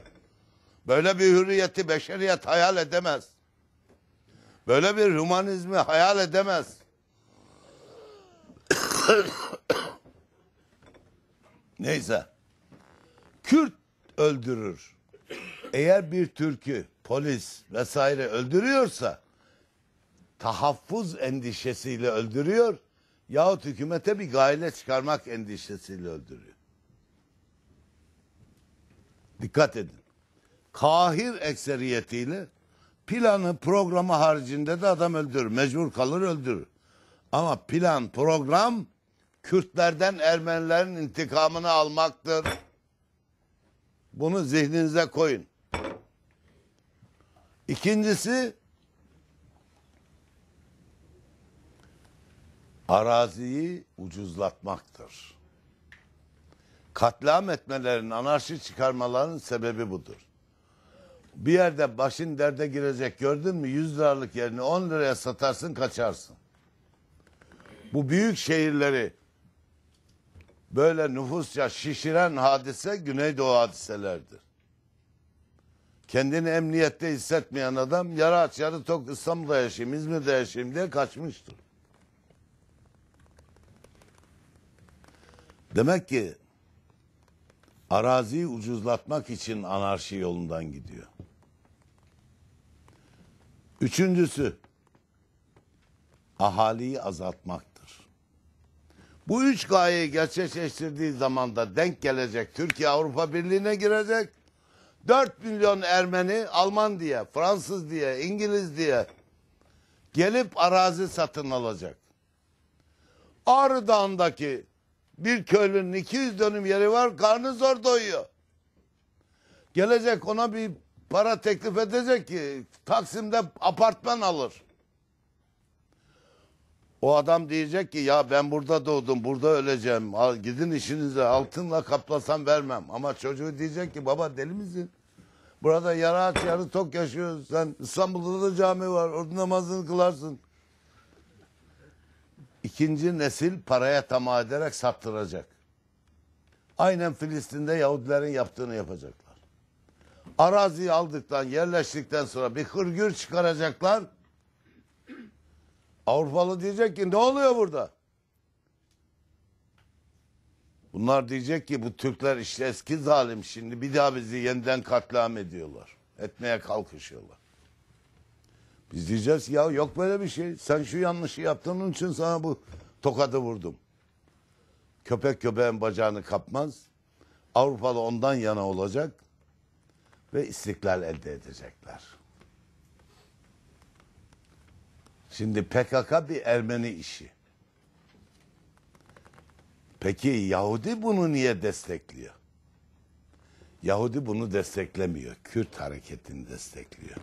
Böyle bir hürriyeti beşeriyet hayal edemez. Böyle bir hümanizmi hayal edemez. <coughs> Neyse. Kürt öldürür. Eğer bir Türk'ü polis vesaire öldürüyorsa tahaffuz endişesiyle öldürüyor yahut hükümete bir gayle çıkarmak endişesiyle öldürüyor. Dikkat edin. Kahir ekseriyetiyle planı programı haricinde de adam öldürür. Mecbur kalır öldürür. Ama plan program Kürtlerden Ermenilerin intikamını almaktır. Bunu zihninize koyun. İkincisi araziyi ucuzlatmaktır. Katliam etmelerin, anarşi çıkarmaların sebebi budur. Bir yerde başın derde girecek gördün mü 100 liralık yerini 10 liraya satarsın kaçarsın. Bu büyük şehirleri böyle nüfusça şişiren hadise Güneydoğu hadiselerdir. Kendini emniyette hissetmeyen adam yarı aç yarı tok İstanbul'da yaşayayım, İzmir'de yaşayayım diye kaçmıştır. Demek ki araziyi ucuzlatmak için anarşi yolundan gidiyor. Üçüncüsü ahaliyi azaltmaktır. Bu üç gayeyi gerçekleştirdiği zaman da denk gelecek Türkiye Avrupa Birliği'ne girecek. 4 milyon Ermeni Alman diye, Fransız diye, İngiliz diye gelip arazi satın alacak. Ağrı Dağı'ndaki bir köylünün 200 dönüm yeri var, karnı zor doyuyor. Gelecek ona bir para teklif edecek ki Taksim'de apartman alır. O adam diyecek ki ya ben burada doğdum, burada öleceğim. Al, gidin işinize altınla kaplasam vermem. Ama çocuğu diyecek ki baba deli misin? Burada yarı aç yarı tok yaşıyoruz. Sen İstanbul'da da cami var. Orada namazını kılarsın. İkinci nesil paraya tamah ederek sattıracak. Aynen Filistin'de Yahudilerin yaptığını yapacaklar. Araziyi aldıktan, yerleştikten sonra bir hırgür çıkaracaklar. Avrupalı diyecek ki ne oluyor burada? Bunlar diyecek ki bu Türkler işte eski zalim şimdi bir daha bizi yeniden katliam ediyorlar. Etmeye kalkışıyorlar. Biz diyeceğiz ya yok böyle bir şey. Sen şu yanlışı yaptığın için sana bu tokadı vurdum. Köpek köpeğin bacağını kapmaz. Avrupalı ondan yana olacak ve istiklal elde edecekler. Şimdi PKK bir Ermeni işi. Peki Yahudi bunu niye destekliyor? Yahudi bunu desteklemiyor. Kürt hareketini destekliyor.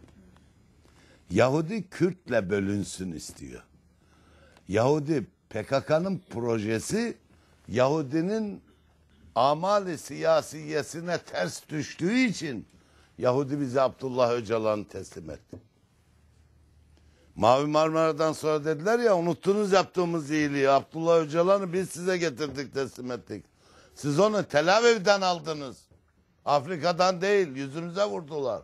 Yahudi Kürt'le bölünsün istiyor. Yahudi PKK'nın projesi Yahudinin amali siyasiyesine ters düştüğü için Yahudi bize Abdullah Öcalan'ı teslim etti. Mavi Marmara'dan sonra dediler ya unuttunuz yaptığımız iyiliği. Abdullah Öcalan'ı biz size getirdik teslim ettik. Siz onu Tel Aviv'den aldınız. Afrika'dan değil yüzünüze vurdular.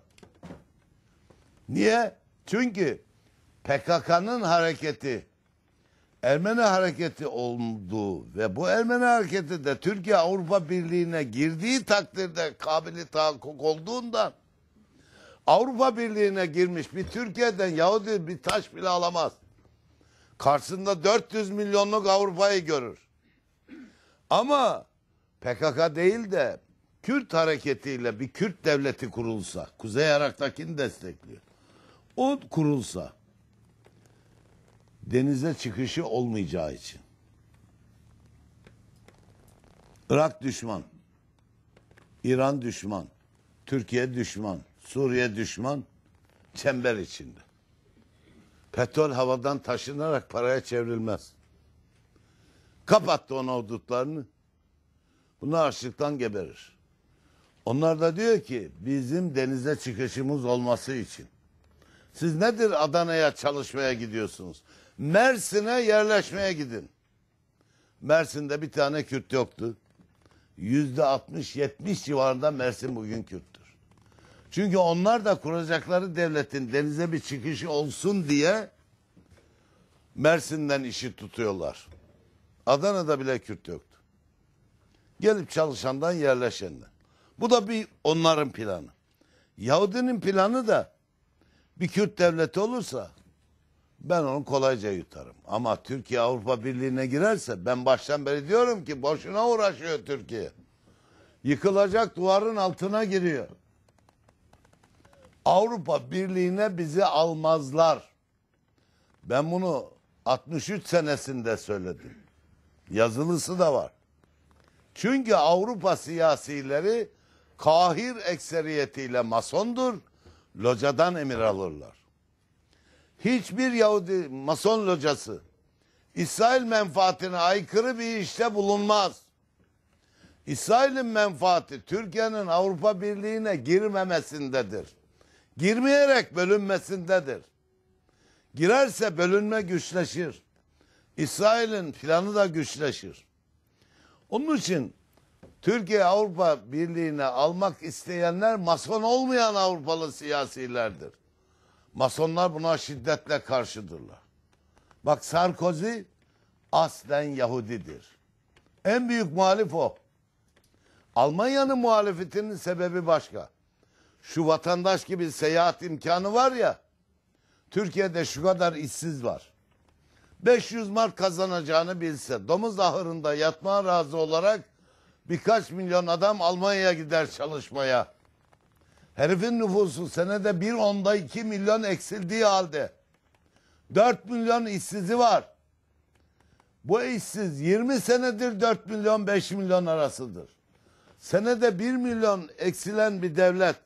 Niye? Çünkü PKK'nın hareketi Ermeni hareketi olduğu ve bu Ermeni hareketi de Türkiye Avrupa Birliği'ne girdiği takdirde kabili tahakkuk olduğundan Avrupa Birliği'ne girmiş bir Türkiye'den Yahudi bir taş bile alamaz. Karşısında 400 milyonluk Avrupa'yı görür. Ama PKK değil de Kürt hareketiyle bir Kürt devleti kurulsa, Kuzey Irak'takini destekliyor. O kurulsa denize çıkışı olmayacağı için. Irak düşman, İran düşman, Türkiye düşman, Suriye düşman, çember içinde. Petrol havadan taşınarak paraya çevrilmez. Kapattı ona hudutlarını. Bunlar açlıktan geberir. Onlar da diyor ki bizim denize çıkışımız olması için. Siz nedir Adana'ya çalışmaya gidiyorsunuz? Mersin'e yerleşmeye gidin. Mersin'de bir tane Kürt yoktu. Yüzde 60-70 civarında Mersin bugün Kürttür. Çünkü onlar da kuracakları devletin denize bir çıkışı olsun diye Mersin'den işi tutuyorlar. Adana'da bile Kürt yoktu. Gelip çalışandan yerleşenden. Bu da bir onların planı. Yahudinin planı da bir Kürt devleti olursa ben onu kolayca yutarım. Ama Türkiye Avrupa Birliği'ne girerse ben baştan beri diyorum ki boşuna uğraşıyor Türkiye. Yıkılacak duvarın altına giriyor. Avrupa Birliği'ne bizi almazlar. Ben bunu 63 senesinde söyledim. Yazılısı da var. Çünkü Avrupa siyasileri kahir ekseriyetiyle masondur. Locadan emir alırlar. Hiçbir Yahudi mason locası İsrail menfaatine aykırı bir işte bulunmaz. İsrail'in menfaati Türkiye'nin Avrupa Birliği'ne girmemesindedir. Girmeyerek bölünmesindedir. Girerse bölünme güçleşir. İsrail'in planı da güçleşir. Onun için Türkiye Avrupa Birliği'ne almak isteyenler mason olmayan Avrupalı siyasilerdir. Masonlar buna şiddetle karşıdırlar. Bak Sarkozy aslen Yahudidir. En büyük muhalif o. Almanya'nın muhalefetinin sebebi başka. Şu vatandaş gibi seyahat imkanı var ya. Türkiye'de şu kadar işsiz var. 500 mark kazanacağını bilse domuz ahırında yatmaya razı olarak birkaç milyon adam Almanya'ya gider çalışmaya. Herifin nüfusu senede bir onda iki milyon eksildiği halde 4 milyon işsizi var. Bu işsiz 20 senedir 4 milyon 5 milyon arasıdır. Senede 1 milyon eksilen bir devlet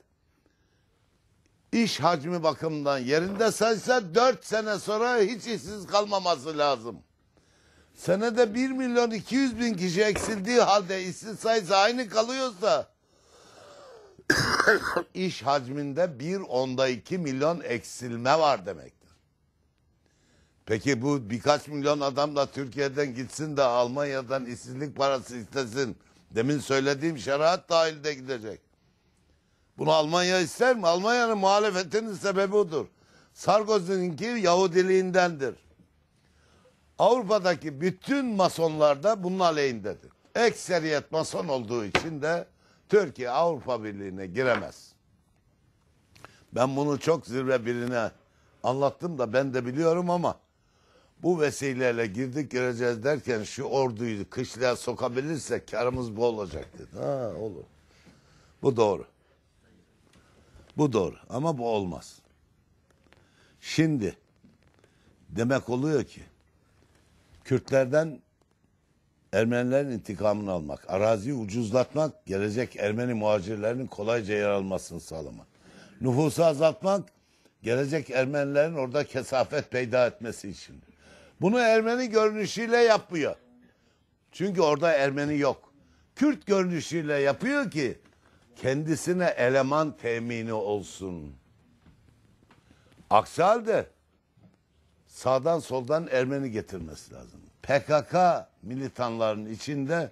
iş hacmi bakımından yerinde saysa 4 sene sonra hiç işsiz kalmaması lazım. Senede 1 milyon 200 bin kişi eksildiği halde işsiz sayısı aynı kalıyorsa <coughs> iş hacminde bir onda iki milyon eksilme var demektir. Peki bu birkaç milyon adam da Türkiye'den gitsin de Almanya'dan işsizlik parası istesin. Demin söylediğim şeriat dahilde gidecek. Bunu Almanya ister mi? Almanya'nın muhalefetinin sebebi odur. Sarkozy'ninki Yahudiliğindendir. Avrupa'daki bütün masonlar da bunun aleyhindedir. Ekseriyet mason olduğu için de Türkiye Avrupa Birliği'ne giremez. Ben bunu çok zirve birine anlattım da ben de biliyorum ama bu vesileyle girdik gireceğiz derken şu orduyu kışlaya sokabilirsek karımız bu olacak. Ha olur. Bu doğru. Bu doğru ama bu olmaz. Şimdi demek oluyor ki Kürtlerden Ermenilerin intikamını almak, araziyi ucuzlatmak, gelecek Ermeni muhacirlerinin kolayca yer almasını sağlamak. Nüfusu azaltmak, gelecek Ermenilerin orada kesafet peyda etmesi için. Bunu Ermeni görünüşüyle yapmıyor. Çünkü orada Ermeni yok. Kürt görünüşüyle yapıyor ki kendisine eleman temini olsun. Aksi halde sağdan soldan Ermeni getirmesi lazım. PKK militanların içinde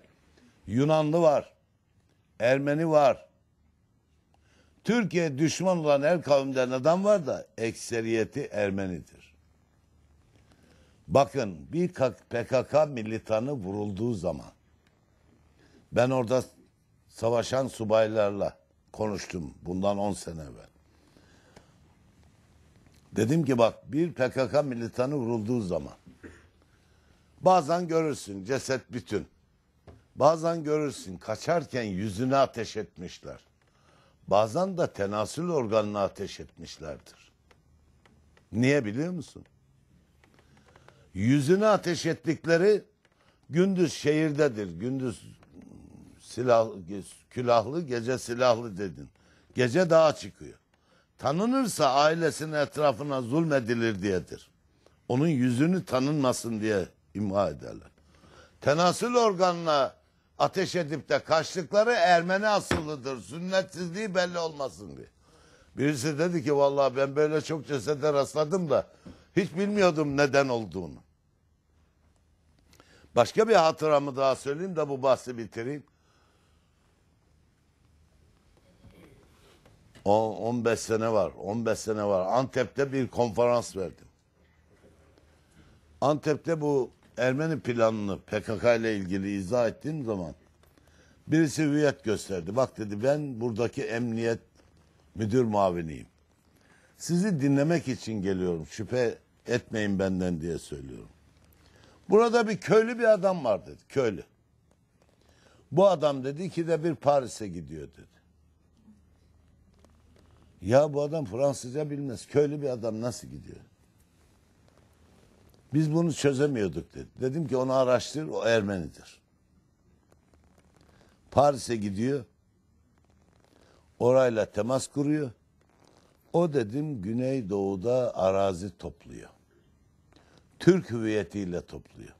Yunanlı var, Ermeni var. Türkiye düşman olan her kavimden adam var da ekseriyeti Ermenidir. Bakın bir PKK militanı vurulduğu zaman ben orada savaşan subaylarla konuştum bundan 10 sene evvel. Dedim ki bak bir PKK militanı vurulduğu zaman bazen görürsün ceset bütün. Bazen görürsün kaçarken yüzüne ateş etmişler. Bazen de tenasül organına ateş etmişlerdir. Niye biliyor musun? Yüzüne ateş ettikleri gündüz şehirdedir. Gündüz silah, külahlı gece silahlı dedin. Gece dağa çıkıyor. Tanınırsa ailesinin etrafına zulmedilir diyedir. Onun yüzünü tanınmasın diye imha ederler. Tenasül organına ateş edip de kaçtıkları Ermeni asıllıdır. Sünnetsizliği belli olmasın diye. Birisi dedi ki vallahi ben böyle çok cesede rastladım da hiç bilmiyordum neden olduğunu. Başka bir hatıramı daha söyleyeyim de bu bahsi bitireyim. 15 sene var. 15 sene var. Antep'te bir konferans verdim. Antep'te bu Ermeni planını PKK ile ilgili izah ettiğim zaman birisi hüviyet gösterdi. Bak dedi ben buradaki emniyet müdür muaviniyim. Sizi dinlemek için geliyorum. Şüphe etmeyin benden diye söylüyorum. Burada bir köylü bir adam var dedi. Köylü. Bu adam dedi ki de bir Paris'e gidiyor dedi. Ya bu adam Fransızca bilmez. Köylü bir adam nasıl gidiyor? Biz bunu çözemiyorduk dedi. Dedim ki onu araştır o Ermenidir. Paris'e gidiyor. Orayla temas kuruyor. O dedim Güneydoğu'da arazi topluyor. Türk hüviyetiyle topluyor.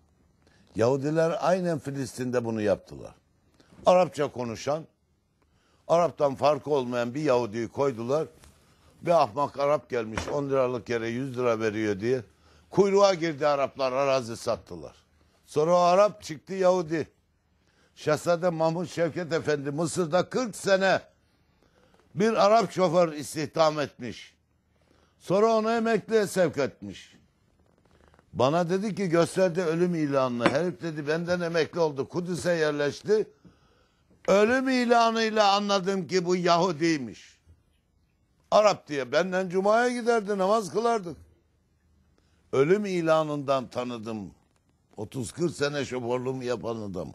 Yahudiler aynen Filistin'de bunu yaptılar. Arapça konuşan, Arap'tan farkı olmayan bir Yahudi'yi koydular. Bir ahmak Arap gelmiş 10 liralık yere 100 lira veriyor diye. Kuyruğa girdi Araplar arazi sattılar. Sonra o Arap çıktı Yahudi. Şehzade Mahmut Şevket Efendi Mısır'da 40 sene bir Arap şoför istihdam etmiş. Sonra onu emekliye sevk etmiş. Bana dedi ki gösterdi ölüm ilanını. Herif dedi benden emekli oldu. Kudüs'e yerleşti. Ölüm ilanıyla anladım ki bu Yahudiymiş. Arap diye benden cumaya giderdi namaz kılardık. Ölüm ilanından tanıdım. 30-40 sene şoförlüğümü yapan adamı.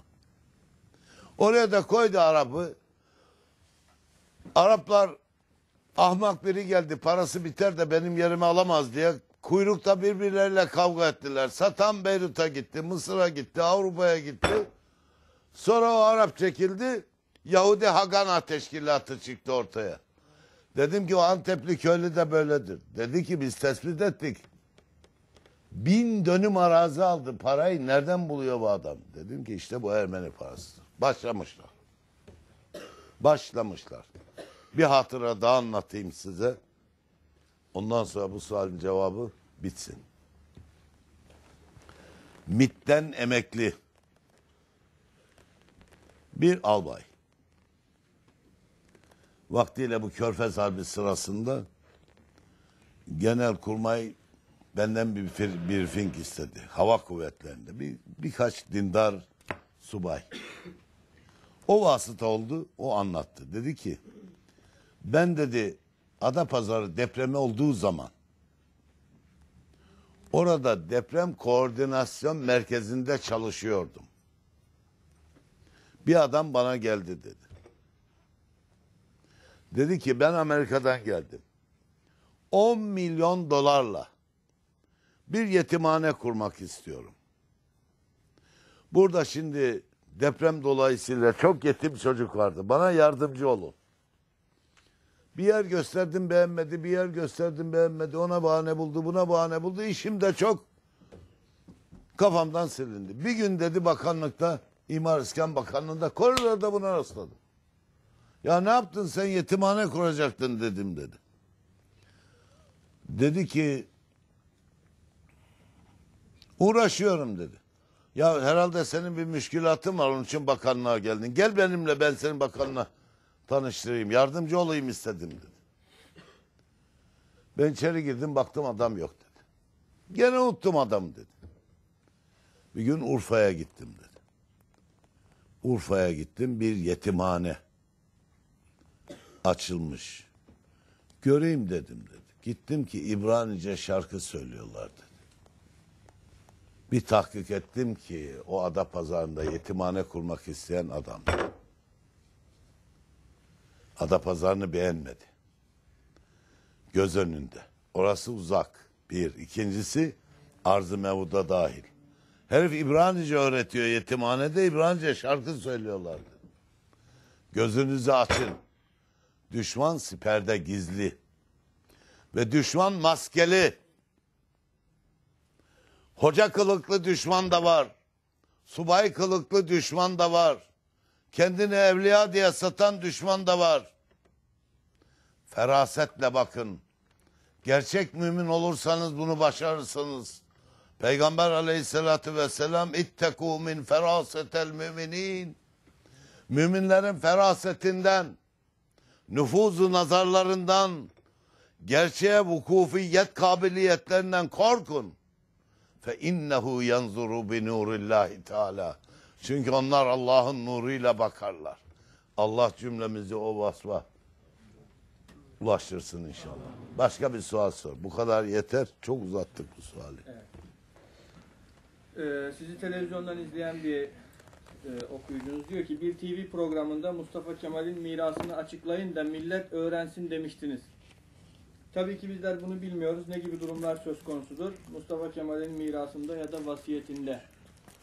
Oraya da koydu Arap'ı. Araplar ahmak biri geldi parası biter de benim yerimi alamaz diye kuyrukta birbirleriyle kavga ettiler. Satan Beyrut'a gitti, Mısır'a gitti, Avrupa'ya gitti. Sonra o Arap çekildi. Yahudi Hagana teşkilatı çıktı ortaya. Dedim ki o Antepli köylü de böyledir. Dedi ki biz tespit ettik. Bin dönüm arazi aldı. Parayı nereden buluyor bu adam? Dedim ki işte bu Ermeni parası. Başlamışlar. Başlamışlar. Bir hatıra daha anlatayım size. Ondan sonra bu sualin cevabı bitsin. MIT'ten emekli bir albay. Vaktiyle bu Körfez Harbi sırasında Genelkurmay benden bir fir- briefing istedi. Hava kuvvetlerinde bir birkaç dindar subay. O vasıta oldu, o anlattı. Dedi ki ben dedi Adapazarı depremi olduğu zaman orada deprem koordinasyon merkezinde çalışıyordum. Bir adam bana geldi dedi. Dedi ki ben Amerika'dan geldim. 10 milyon dolarla bir yetimhane kurmak istiyorum. Burada şimdi deprem dolayısıyla çok yetim çocuk vardı. Bana yardımcı olun. Bir yer gösterdim beğenmedi, bir yer gösterdim beğenmedi. Ona bahane buldu, buna bahane buldu. İşim de çok kafamdan silindi. Bir gün dedi bakanlıkta, İmar İskan Bakanlığı'nda koridorda buna rastladım. Ya ne yaptın sen yetimhane kuracaktın dedim dedi. Dedi ki uğraşıyorum dedi. Ya herhalde senin bir müşkülatın var onun için bakanlığa geldin. Gel benimle ben senin bakanla tanıştırayım. Yardımcı olayım istedim dedi. Ben içeri girdim baktım adam yok dedi. Gene unuttum adamı dedi. Bir gün Urfa'ya gittim dedi. Urfa'ya gittim bir yetimhane açılmış. Göreyim dedim dedi. Gittim ki İbranice şarkı söylüyorlar dedi. Bir tahkik ettim ki o ada pazarında yetimhane kurmak isteyen adam. Ada pazarını beğenmedi. Göz önünde. Orası uzak. Bir. İkincisi arzı mevuda dahil. Herif İbranice öğretiyor yetimhanede İbranice şarkı söylüyorlardı. Gözünüzü açın. Düşman siperde gizli. Ve düşman maskeli. Hoca kılıklı düşman da var. Subay kılıklı düşman da var. Kendini evliya diye satan düşman da var. Ferasetle bakın. Gerçek mümin olursanız bunu başarırsınız. Peygamber aleyhissalatü vesselam ittekû min ferasetel müminin. Müminlerin ferasetinden, nüfuzu nazarlarından, gerçeğe vukufiyet kabiliyetlerinden korkun. Fe innehu yanzuru bi nurillahi teala. Çünkü onlar Allah'ın nuruyla bakarlar. Allah cümlemizi o vasfa ulaştırsın inşallah. Başka bir sual sor. Bu kadar yeter. Çok uzattık bu suali. Ee, sizi televizyondan izleyen bir e, okuyucunuz diyor ki bir TV programında Mustafa Kemal'in mirasını açıklayın da millet öğrensin demiştiniz. Tabii ki bizler bunu bilmiyoruz. Ne gibi durumlar söz konusudur? Mustafa Kemal'in mirasında ya da vasiyetinde.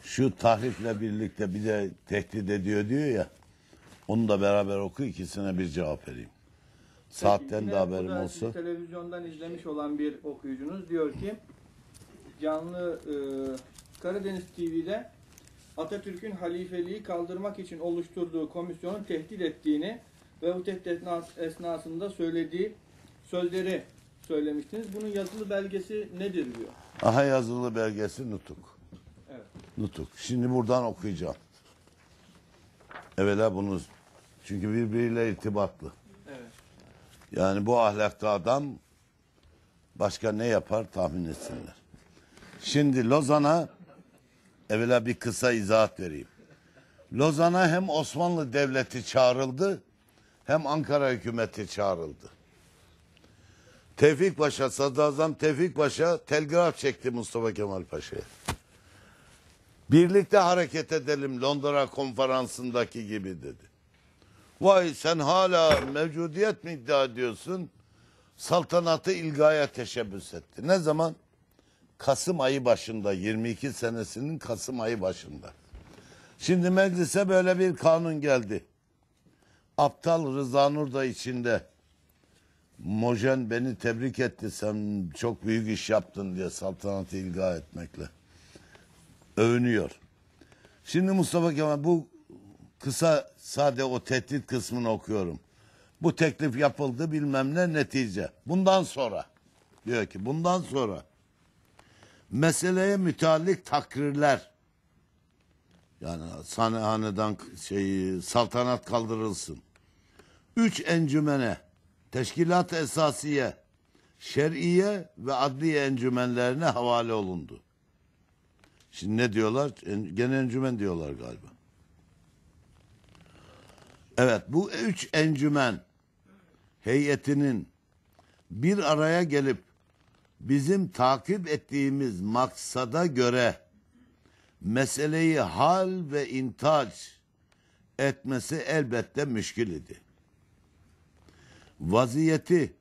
Şu tahrifle birlikte bir de tehdit ediyor diyor ya. Onu da beraber oku ikisine bir cevap vereyim. Saatten de haberim da televizyondan izlemiş olan bir okuyucunuz diyor ki canlı e, Karadeniz TV'de Atatürk'ün halifeliği kaldırmak için oluşturduğu komisyonu tehdit ettiğini ve bu tehdit esnas- esnasında söylediği sözleri söylemiştiniz. Bunun yazılı belgesi nedir diyor. Aha yazılı belgesi nutuk. Evet. Nutuk. Şimdi buradan okuyacağım. Evvela bunu çünkü birbiriyle irtibatlı. Evet. Yani bu ahlakta adam başka ne yapar tahmin etsinler. Şimdi Lozan'a evvela bir kısa izahat vereyim. Lozan'a hem Osmanlı Devleti çağrıldı hem Ankara hükümeti çağrıldı. Tevfik Paşa, Sadrazam Tevfik Paşa telgraf çekti Mustafa Kemal Paşa'ya. Birlikte hareket edelim Londra konferansındaki gibi dedi. Vay sen hala mevcudiyet mi iddia ediyorsun? Saltanatı ilgaya teşebbüs etti. Ne zaman? Kasım ayı başında, 22 senesinin Kasım ayı başında. Şimdi meclise böyle bir kanun geldi. Aptal Rıza Nur da içinde. Mojen beni tebrik etti sen çok büyük iş yaptın diye saltanatı ilga etmekle. Övünüyor. Şimdi Mustafa Kemal bu kısa sade o tehdit kısmını okuyorum. Bu teklif yapıldı bilmem ne netice. Bundan sonra diyor ki bundan sonra meseleye müteallik takrirler yani hanedan şey saltanat kaldırılsın. Üç encümene, teşkilat esasiye, şer'iye ve adliye encümenlerine havale olundu. Şimdi ne diyorlar? En- Gene encümen diyorlar galiba. Evet bu üç encümen heyetinin bir araya gelip bizim takip ettiğimiz maksada göre meseleyi hal ve intaç etmesi elbette müşkil idi. Vaziyeti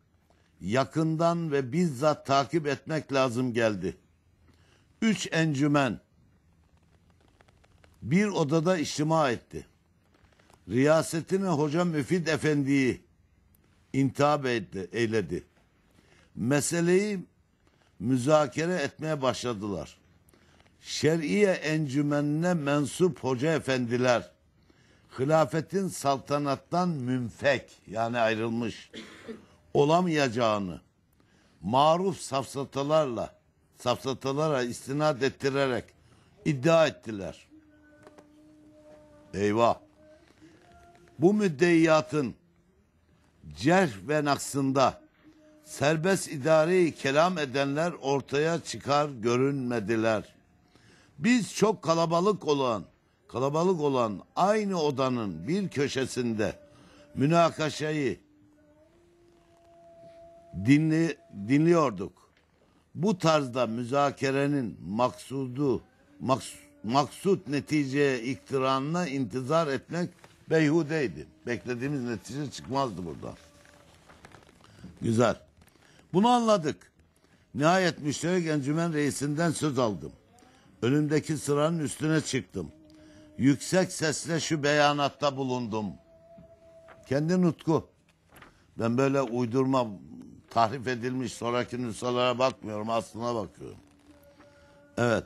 yakından ve bizzat takip etmek lazım geldi. Üç encümen bir odada içtima etti. Riyasetini Hoca Müfid Efendi'yi intihap eyledi. Meseleyi müzakere etmeye başladılar. Şer'iye encümenine mensup hoca efendiler hilafetin saltanattan münfek yani ayrılmış olamayacağını maruf safsatalarla safsatalara istinad ettirerek iddia ettiler. Eyvah. Bu müddeyatın cerh ve naksında serbest idareyi kelam edenler ortaya çıkar görünmediler. Biz çok kalabalık olan, kalabalık olan aynı odanın bir köşesinde münakaşayı dinli, dinliyorduk. Bu tarzda müzakerenin maksudu, maks, maksut neticeye iktiranına intizar etmek beyhudeydi. Beklediğimiz netice çıkmazdı buradan. Güzel. Bunu anladık. Nihayet müşterek encümen reisinden söz aldım. Önümdeki sıranın üstüne çıktım. Yüksek sesle şu beyanatta bulundum. Kendi nutku. Ben böyle uydurma, tahrif edilmiş sonraki nüshalara bakmıyorum, aslına bakıyorum. Evet.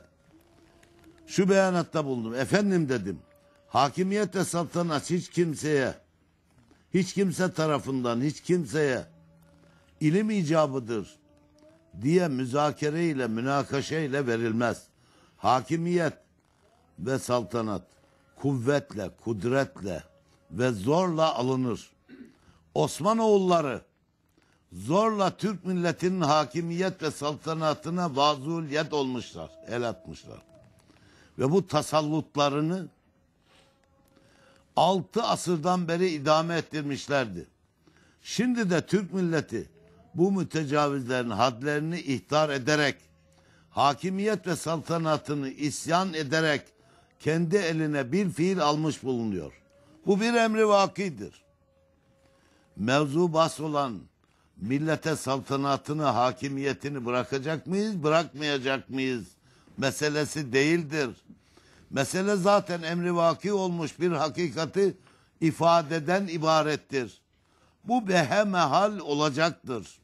Şu beyanatta bulundum. Efendim dedim. Hakimiyet ve saltanat hiç kimseye, hiç kimse tarafından, hiç kimseye ilim icabıdır diye müzakere ile münakaşa ile verilmez. Hakimiyet ve saltanat kuvvetle, kudretle ve zorla alınır. Osmanoğulları zorla Türk milletinin hakimiyet ve saltanatına vazuliyet olmuşlar, el atmışlar. Ve bu tasallutlarını altı asırdan beri idame ettirmişlerdi. Şimdi de Türk milleti bu mütecavizlerin hadlerini ihtar ederek, hakimiyet ve saltanatını isyan ederek kendi eline bir fiil almış bulunuyor. Bu bir emri vakidir. Mevzu bahs olan millete saltanatını, hakimiyetini bırakacak mıyız, bırakmayacak mıyız meselesi değildir. Mesele zaten emri vaki olmuş bir hakikati ifadeden ibarettir. Bu behemehal olacaktır.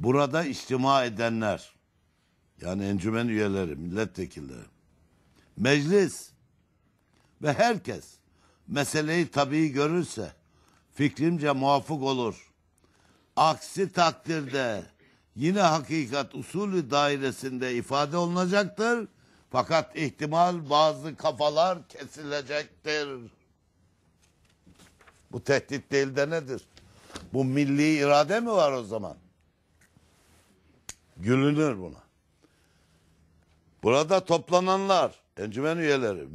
Burada içtima edenler, yani encümen üyeleri, milletvekilleri, meclis ve herkes meseleyi tabii görürse fikrimce muvafık olur. Aksi takdirde yine hakikat usulü dairesinde ifade olunacaktır. Fakat ihtimal bazı kafalar kesilecektir. Bu tehdit değil de nedir? Bu milli irade mi var o zaman? Gülünür buna. Burada toplananlar, encümen üyeleri,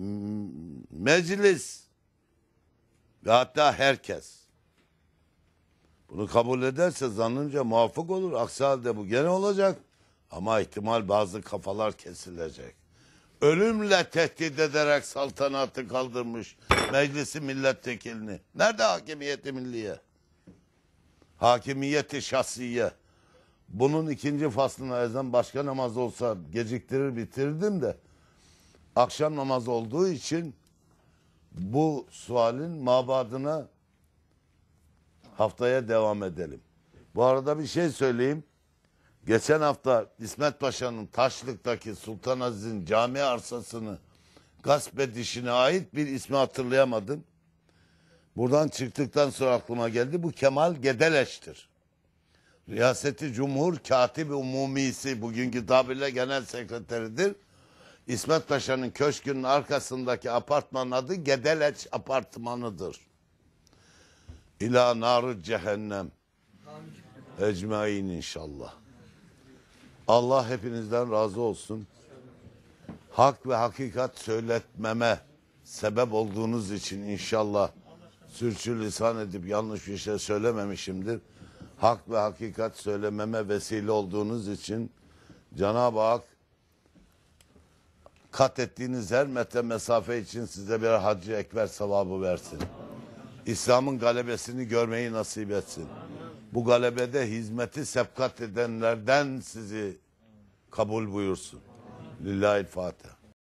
meclis ve hatta herkes bunu kabul ederse zannınca muvaffak olur. Aksi halde bu gene olacak. Ama ihtimal bazı kafalar kesilecek. Ölümle tehdit ederek saltanatı kaldırmış meclisi milletvekilini. Nerede hakimiyeti milliye? Hakimiyeti şahsiye. Bunun ikinci faslına ezan başka namaz olsa geciktirir bitirdim de akşam namazı olduğu için bu sualin mabadına haftaya devam edelim. Bu arada bir şey söyleyeyim. Geçen hafta İsmet Paşa'nın Taşlık'taki Sultan Aziz'in cami arsasını gasp edişine ait bir ismi hatırlayamadım. Buradan çıktıktan sonra aklıma geldi. Bu Kemal Gedeleş'tir. Riyaseti Cumhur Katip Umumisi bugünkü tabirle genel sekreteridir. İsmet Paşa'nın köşkünün arkasındaki apartmanın adı Gedeleç Apartmanı'dır. İlâ narı cehennem. Ecmain inşallah. Allah hepinizden razı olsun. Hak ve hakikat söyletmeme sebep olduğunuz için inşallah sürçülisan edip yanlış bir şey söylememişimdir. Hak ve hakikat söylememe vesile olduğunuz için Cenab-ı Hak kat ettiğiniz her metre mesafe için size bir hacı ekber sevabı versin. İslam'ın galebesini görmeyi nasip etsin. Bu galebede hizmeti sepkat edenlerden sizi kabul buyursun. Lillahi Fatiha.